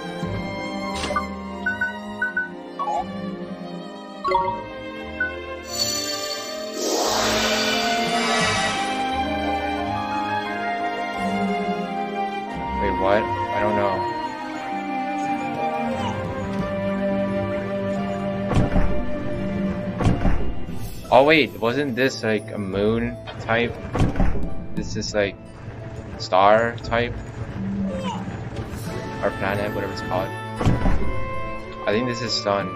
Oh wait, wasn't this like a moon type? This is like star type? Or planet, whatever it's called. I think this is sun.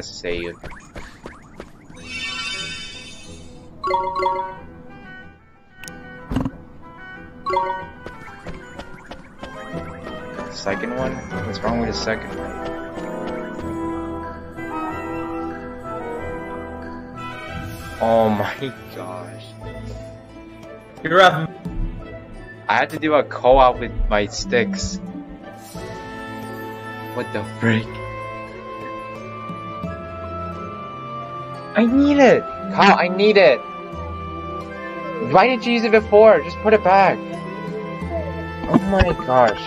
I gotta save. Second one? What's wrong with the second one? Oh my gosh.
You're up.
I had to do a co-op with my sticks. What the freak? I need it! Kyle, I need it! Why did you use it before? Just put it back. Oh my gosh.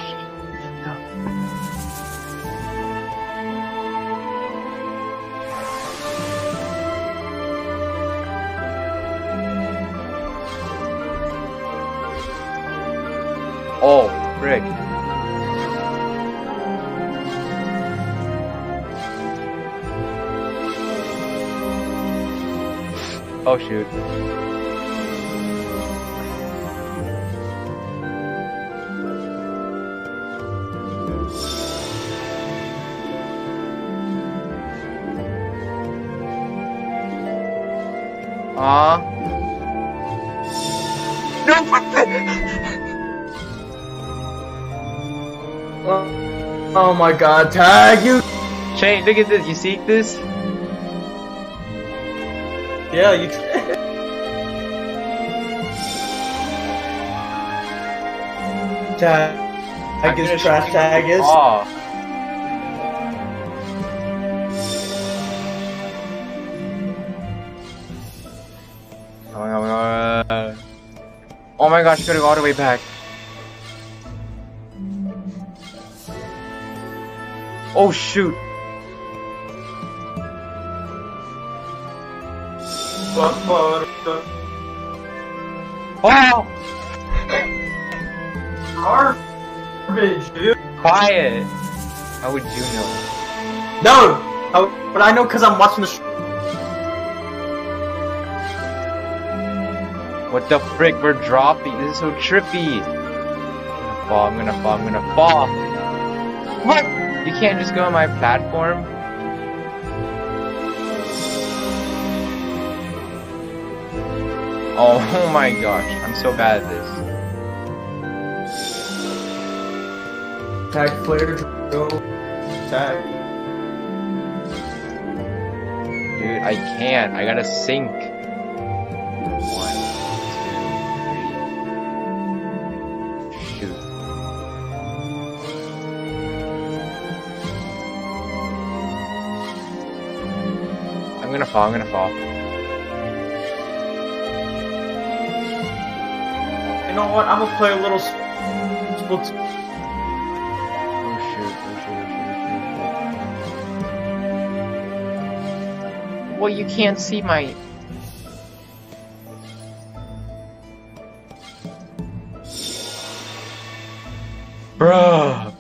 Oh, frick. Oh shoot. Ah. No,
Oh, oh my god, tag you!
Shane, look at this. You see this?
Yeah, you. tag.
I'm
is trash tag
you
is.
off. Oh my god. Uh, oh my gosh, you gotta go all the way back. Oh shoot. Oh!
Garbage, dude.
Quiet! How would you know?
No! How, but I know because I'm watching the sh-
What the frick? We're dropping. This is so trippy. I'm gonna fall. I'm gonna fall. I'm gonna fall. What? You can't just go on my platform? Oh, my gosh. I'm so bad at this.
Tag player, go. Tag.
Dude, I can't. I gotta sink. One, two, three. Shoot. I'm gonna fall. I'm gonna fall.
You know what? I'm gonna play a little.
Sports. Well, you can't see my. Bruh.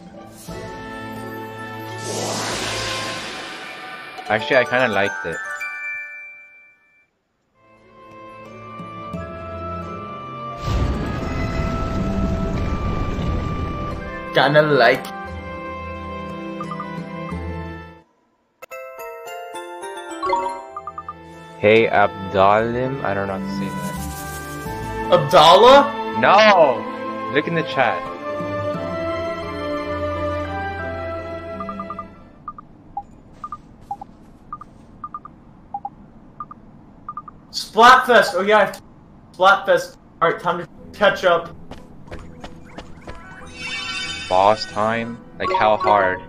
Actually, I kind of liked it.
Kinda like.
Hey, Abdalim. I don't know how to say that.
Abdallah?
No! Look in the chat.
Splatfest! Oh yeah, Splatfest. Alright, time to catch up.
Boss time? Like, how hard?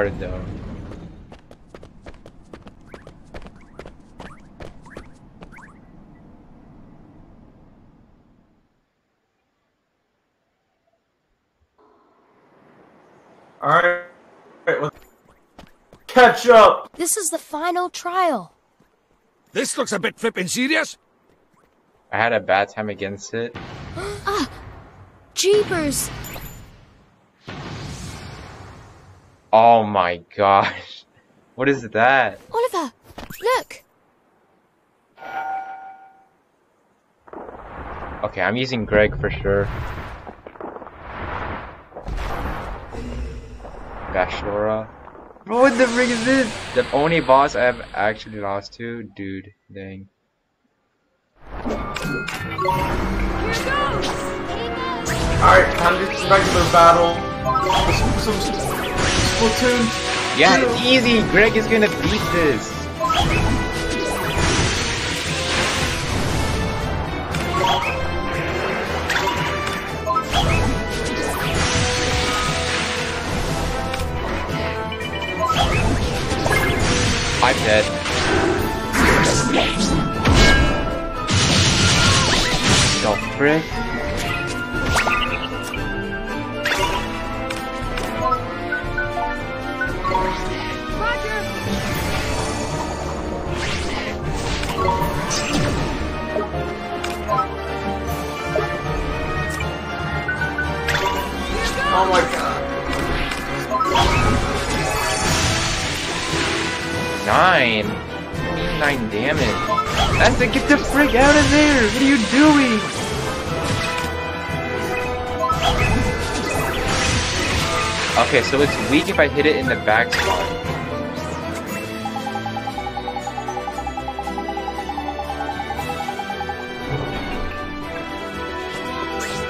How hard though?
Alright. Alright, let's catch up!
This is the final trial.
This looks a bit flippin' serious.
I had a bad time against it. Ah!
Jeepers!
Oh my gosh. What is that?
Oliver, look!
Okay, I'm using Greg for sure. Bashora. Bro, what the frick is this? The only boss I've actually lost to? Dude, dang.
Alright, time to get regular battle. Some, some, Splatoon.
Yeah, it's easy! Greg is gonna beat this! I'm dead. The frick?
89.
nine damage. I said, get the frick out of there! What are you doing? Okay, so it's weak if I hit it in the back spot.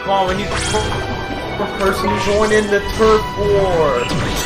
Come on, when you... The person join in the turf war!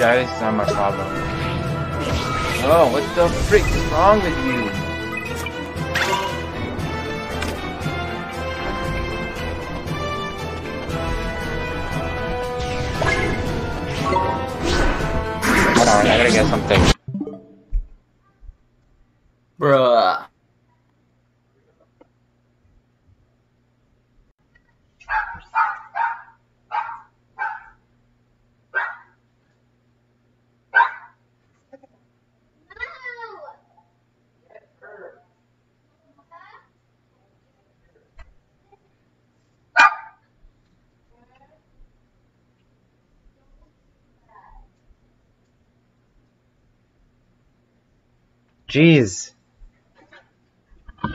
Guys. It's not my problem. Oh, what the frick is wrong with you? Hold on, I gotta get something. Jeez. I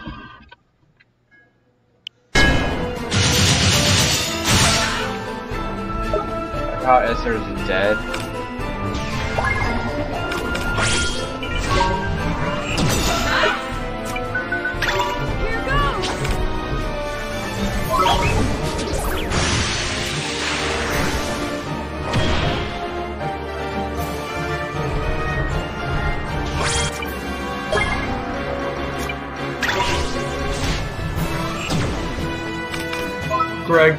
thought Esther's dead.
Greg.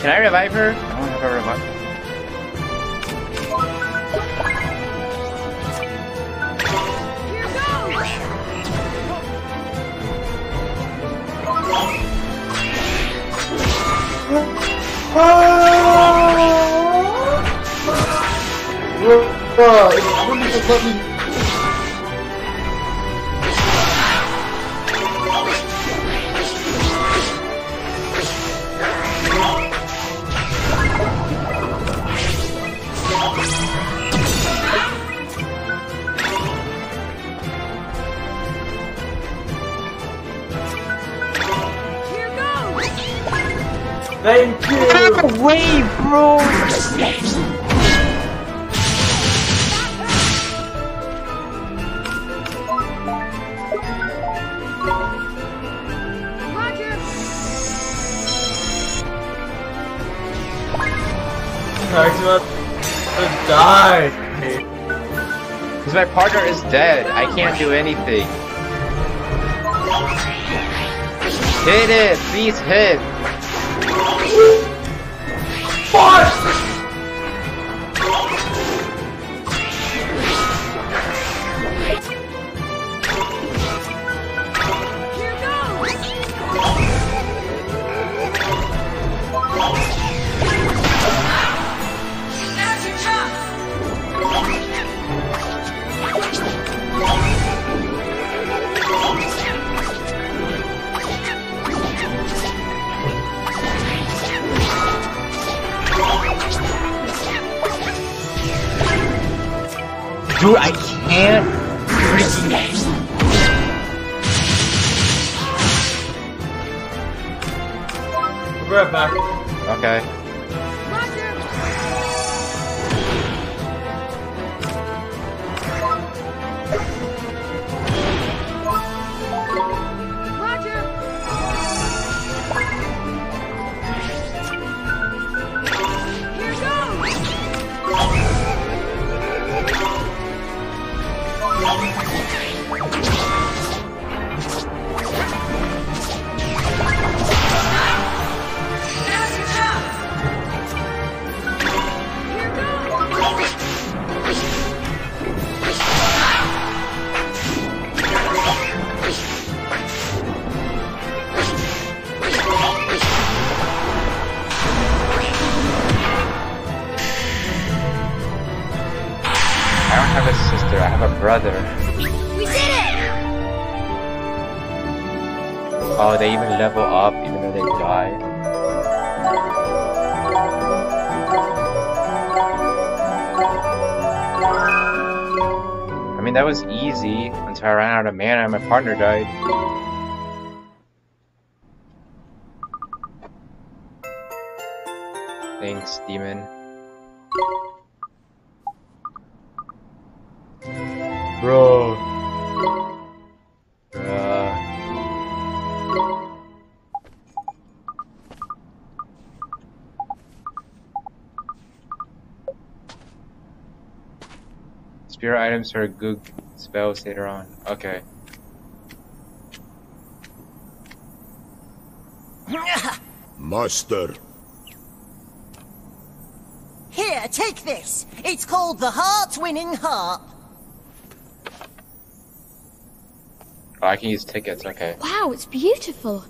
Can I revive her? I don't have a revive.
Bruh, it wouldn't just let me. Thank you!
Wait, bro!
Talk about to die.
Because my partner is dead. I can't do anything. Hit it! Please hit! Five! Dude, I can't freaking...
Be right back.
Okay. Pure items for goog spells later on. Okay.
Master.
Here, take this. It's called the Heart-Winning Harp.
Oh, I can use tickets, okay.
Wow, it's beautiful.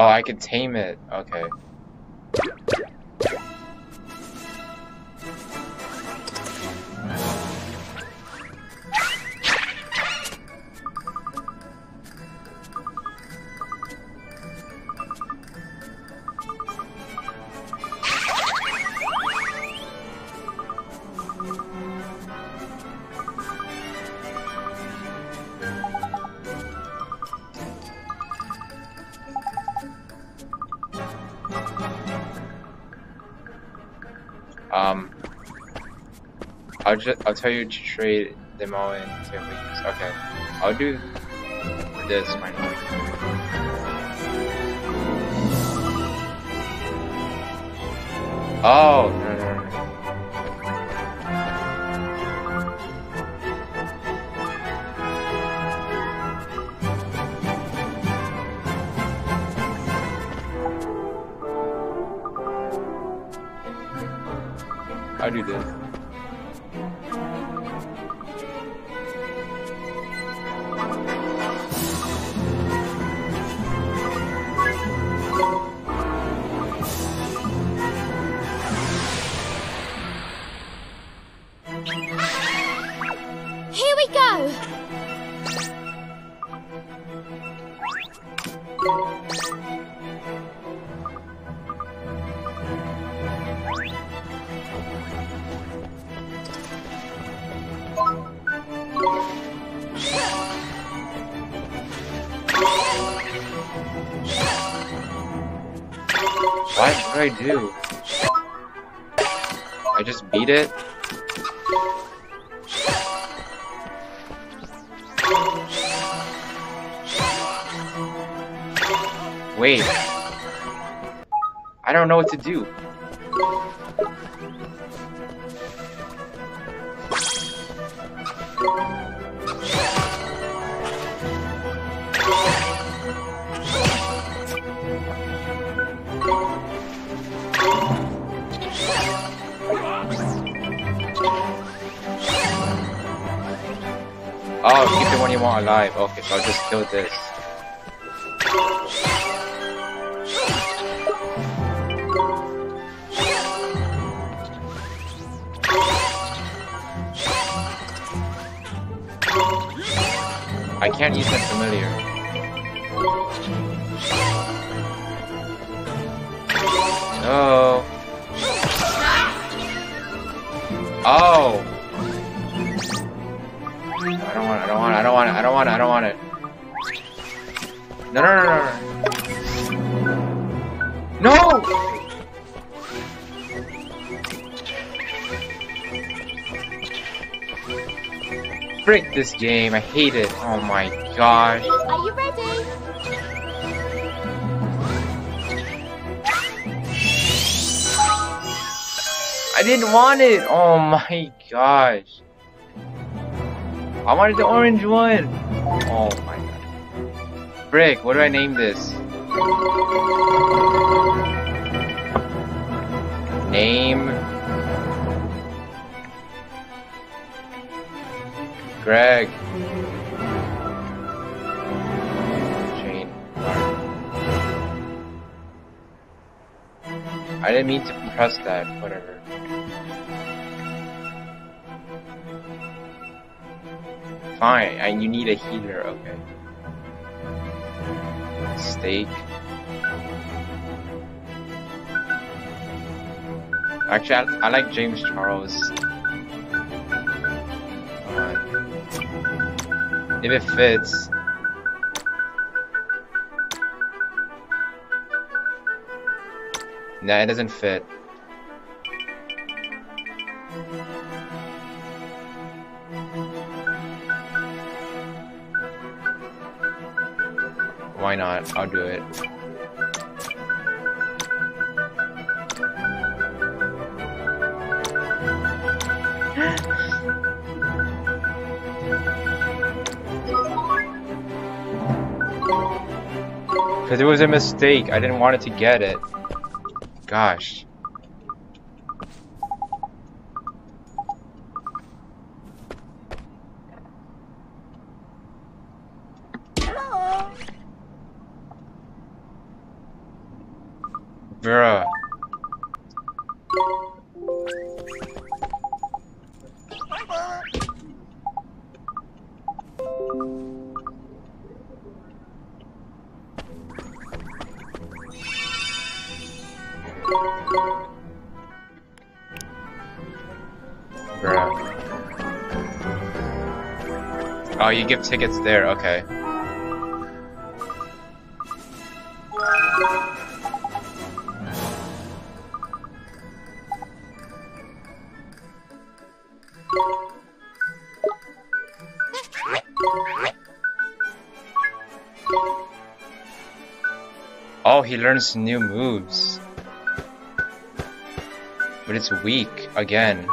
Oh, I can tame it. Okay. Just I'll tell you to trade them all in to leaves. Okay, I'll do this now. Oh no no no. I'll do this. Alive. Okay, so I'll just kill this. This game, I hate it. Oh my gosh.
Are you ready?
I didn't want it! Oh my gosh. I wanted the orange one! Oh my god. Brick, what do I name this? Name. Greg. Jane. I didn't mean to press that, whatever. Fine, and you need a healer, okay. Steak. Actually, I, I like James Charles. If it fits. Nah, it doesn't fit. Why not? I'll do it. Because it was a mistake. I didn't want it to get it. Gosh. Bruh. Bruh. Give tickets there, okay. Oh, he learns new moves. But it's weak again.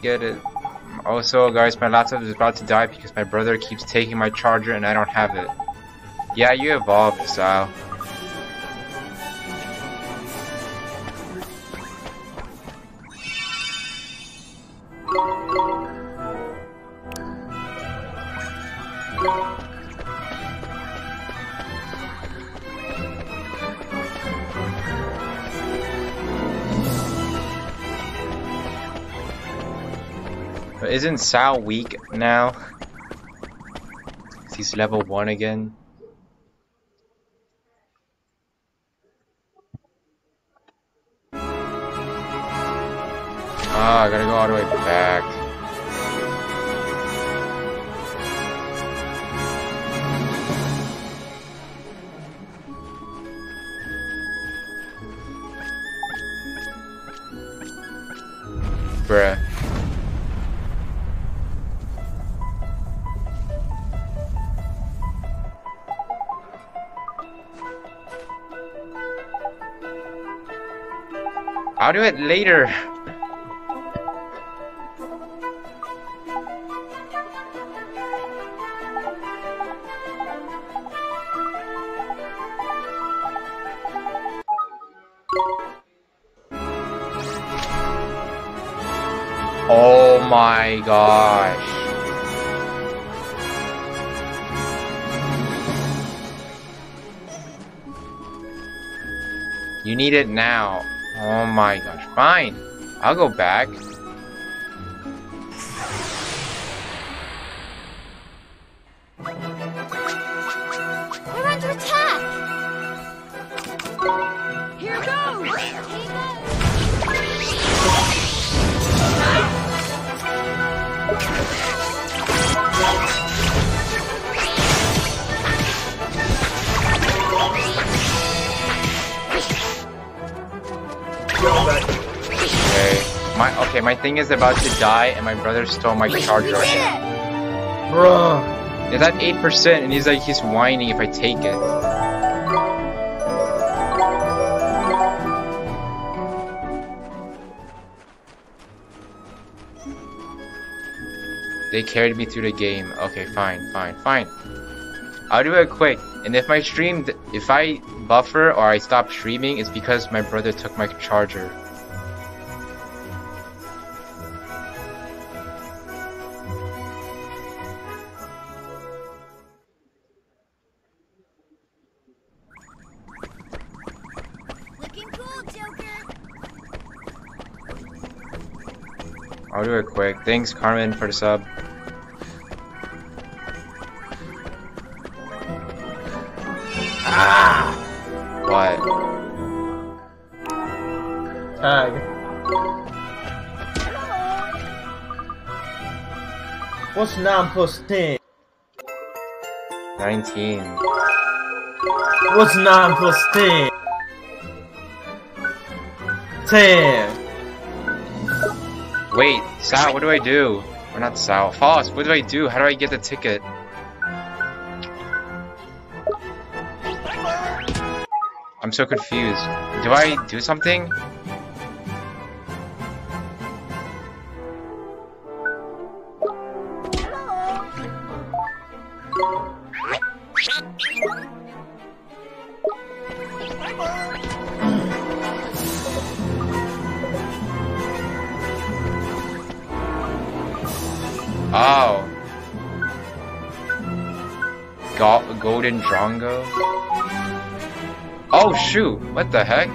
Get it. Also, guys, my laptop is about to die because my brother keeps taking my charger and I don't have it. Yeah, you evolved, Sal. But Isn't Sal weak now? He's level 1 again. Ah, I gotta go all the way back. Bruh. I'll do it later. Oh my gosh. You need it now. Oh my gosh. Fine. I'll go back. Thing is about to die and my brother stole my charger again.
Bruh.
It's at 8% and he's like he's whining if I take it. They carried me through the game. Okay, fine, fine, fine. I'll do it quick. And if my stream, if I buffer or I stop streaming, it's because my brother took my charger. Thanks, Carmen, for the sub. Ah! What?
Tag. What's 9 plus 10?
19.
What's 9 plus 10? 10.
Wait, Sal, what do I do? Or not Sal, Foss, what do I do? How do I get the ticket? I'm so confused. Do I do something? What the heck?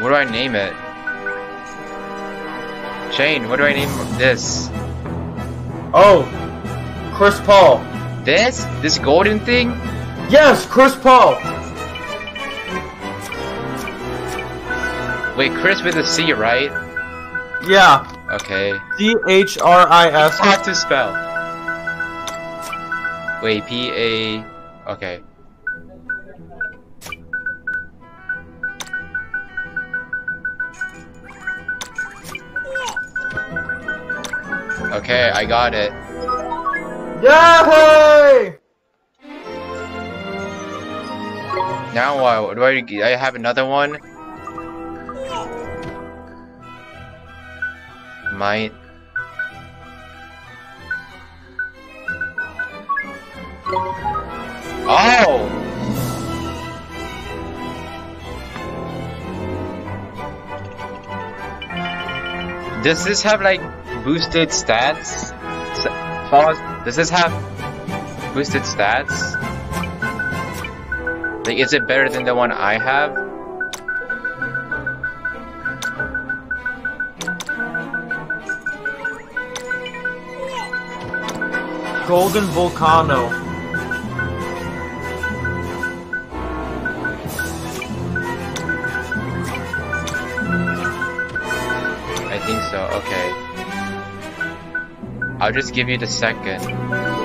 What do I name it? Shane, what do I name this?
Oh, Chris Paul.
This? This golden thing?
Yes, Chris Paul.
Wait, Chris with a C, right?
Yeah.
Okay.
C H R I S.
Hard to spell. Wait, P A. Okay. I got it.
Yay!
Now what? Do I? I have another one. Might. Oh! Does this have like boosted stats? Does this have boosted stats? Like, is it better than the one I have?
Golden Volcano.
I'll just give you the second.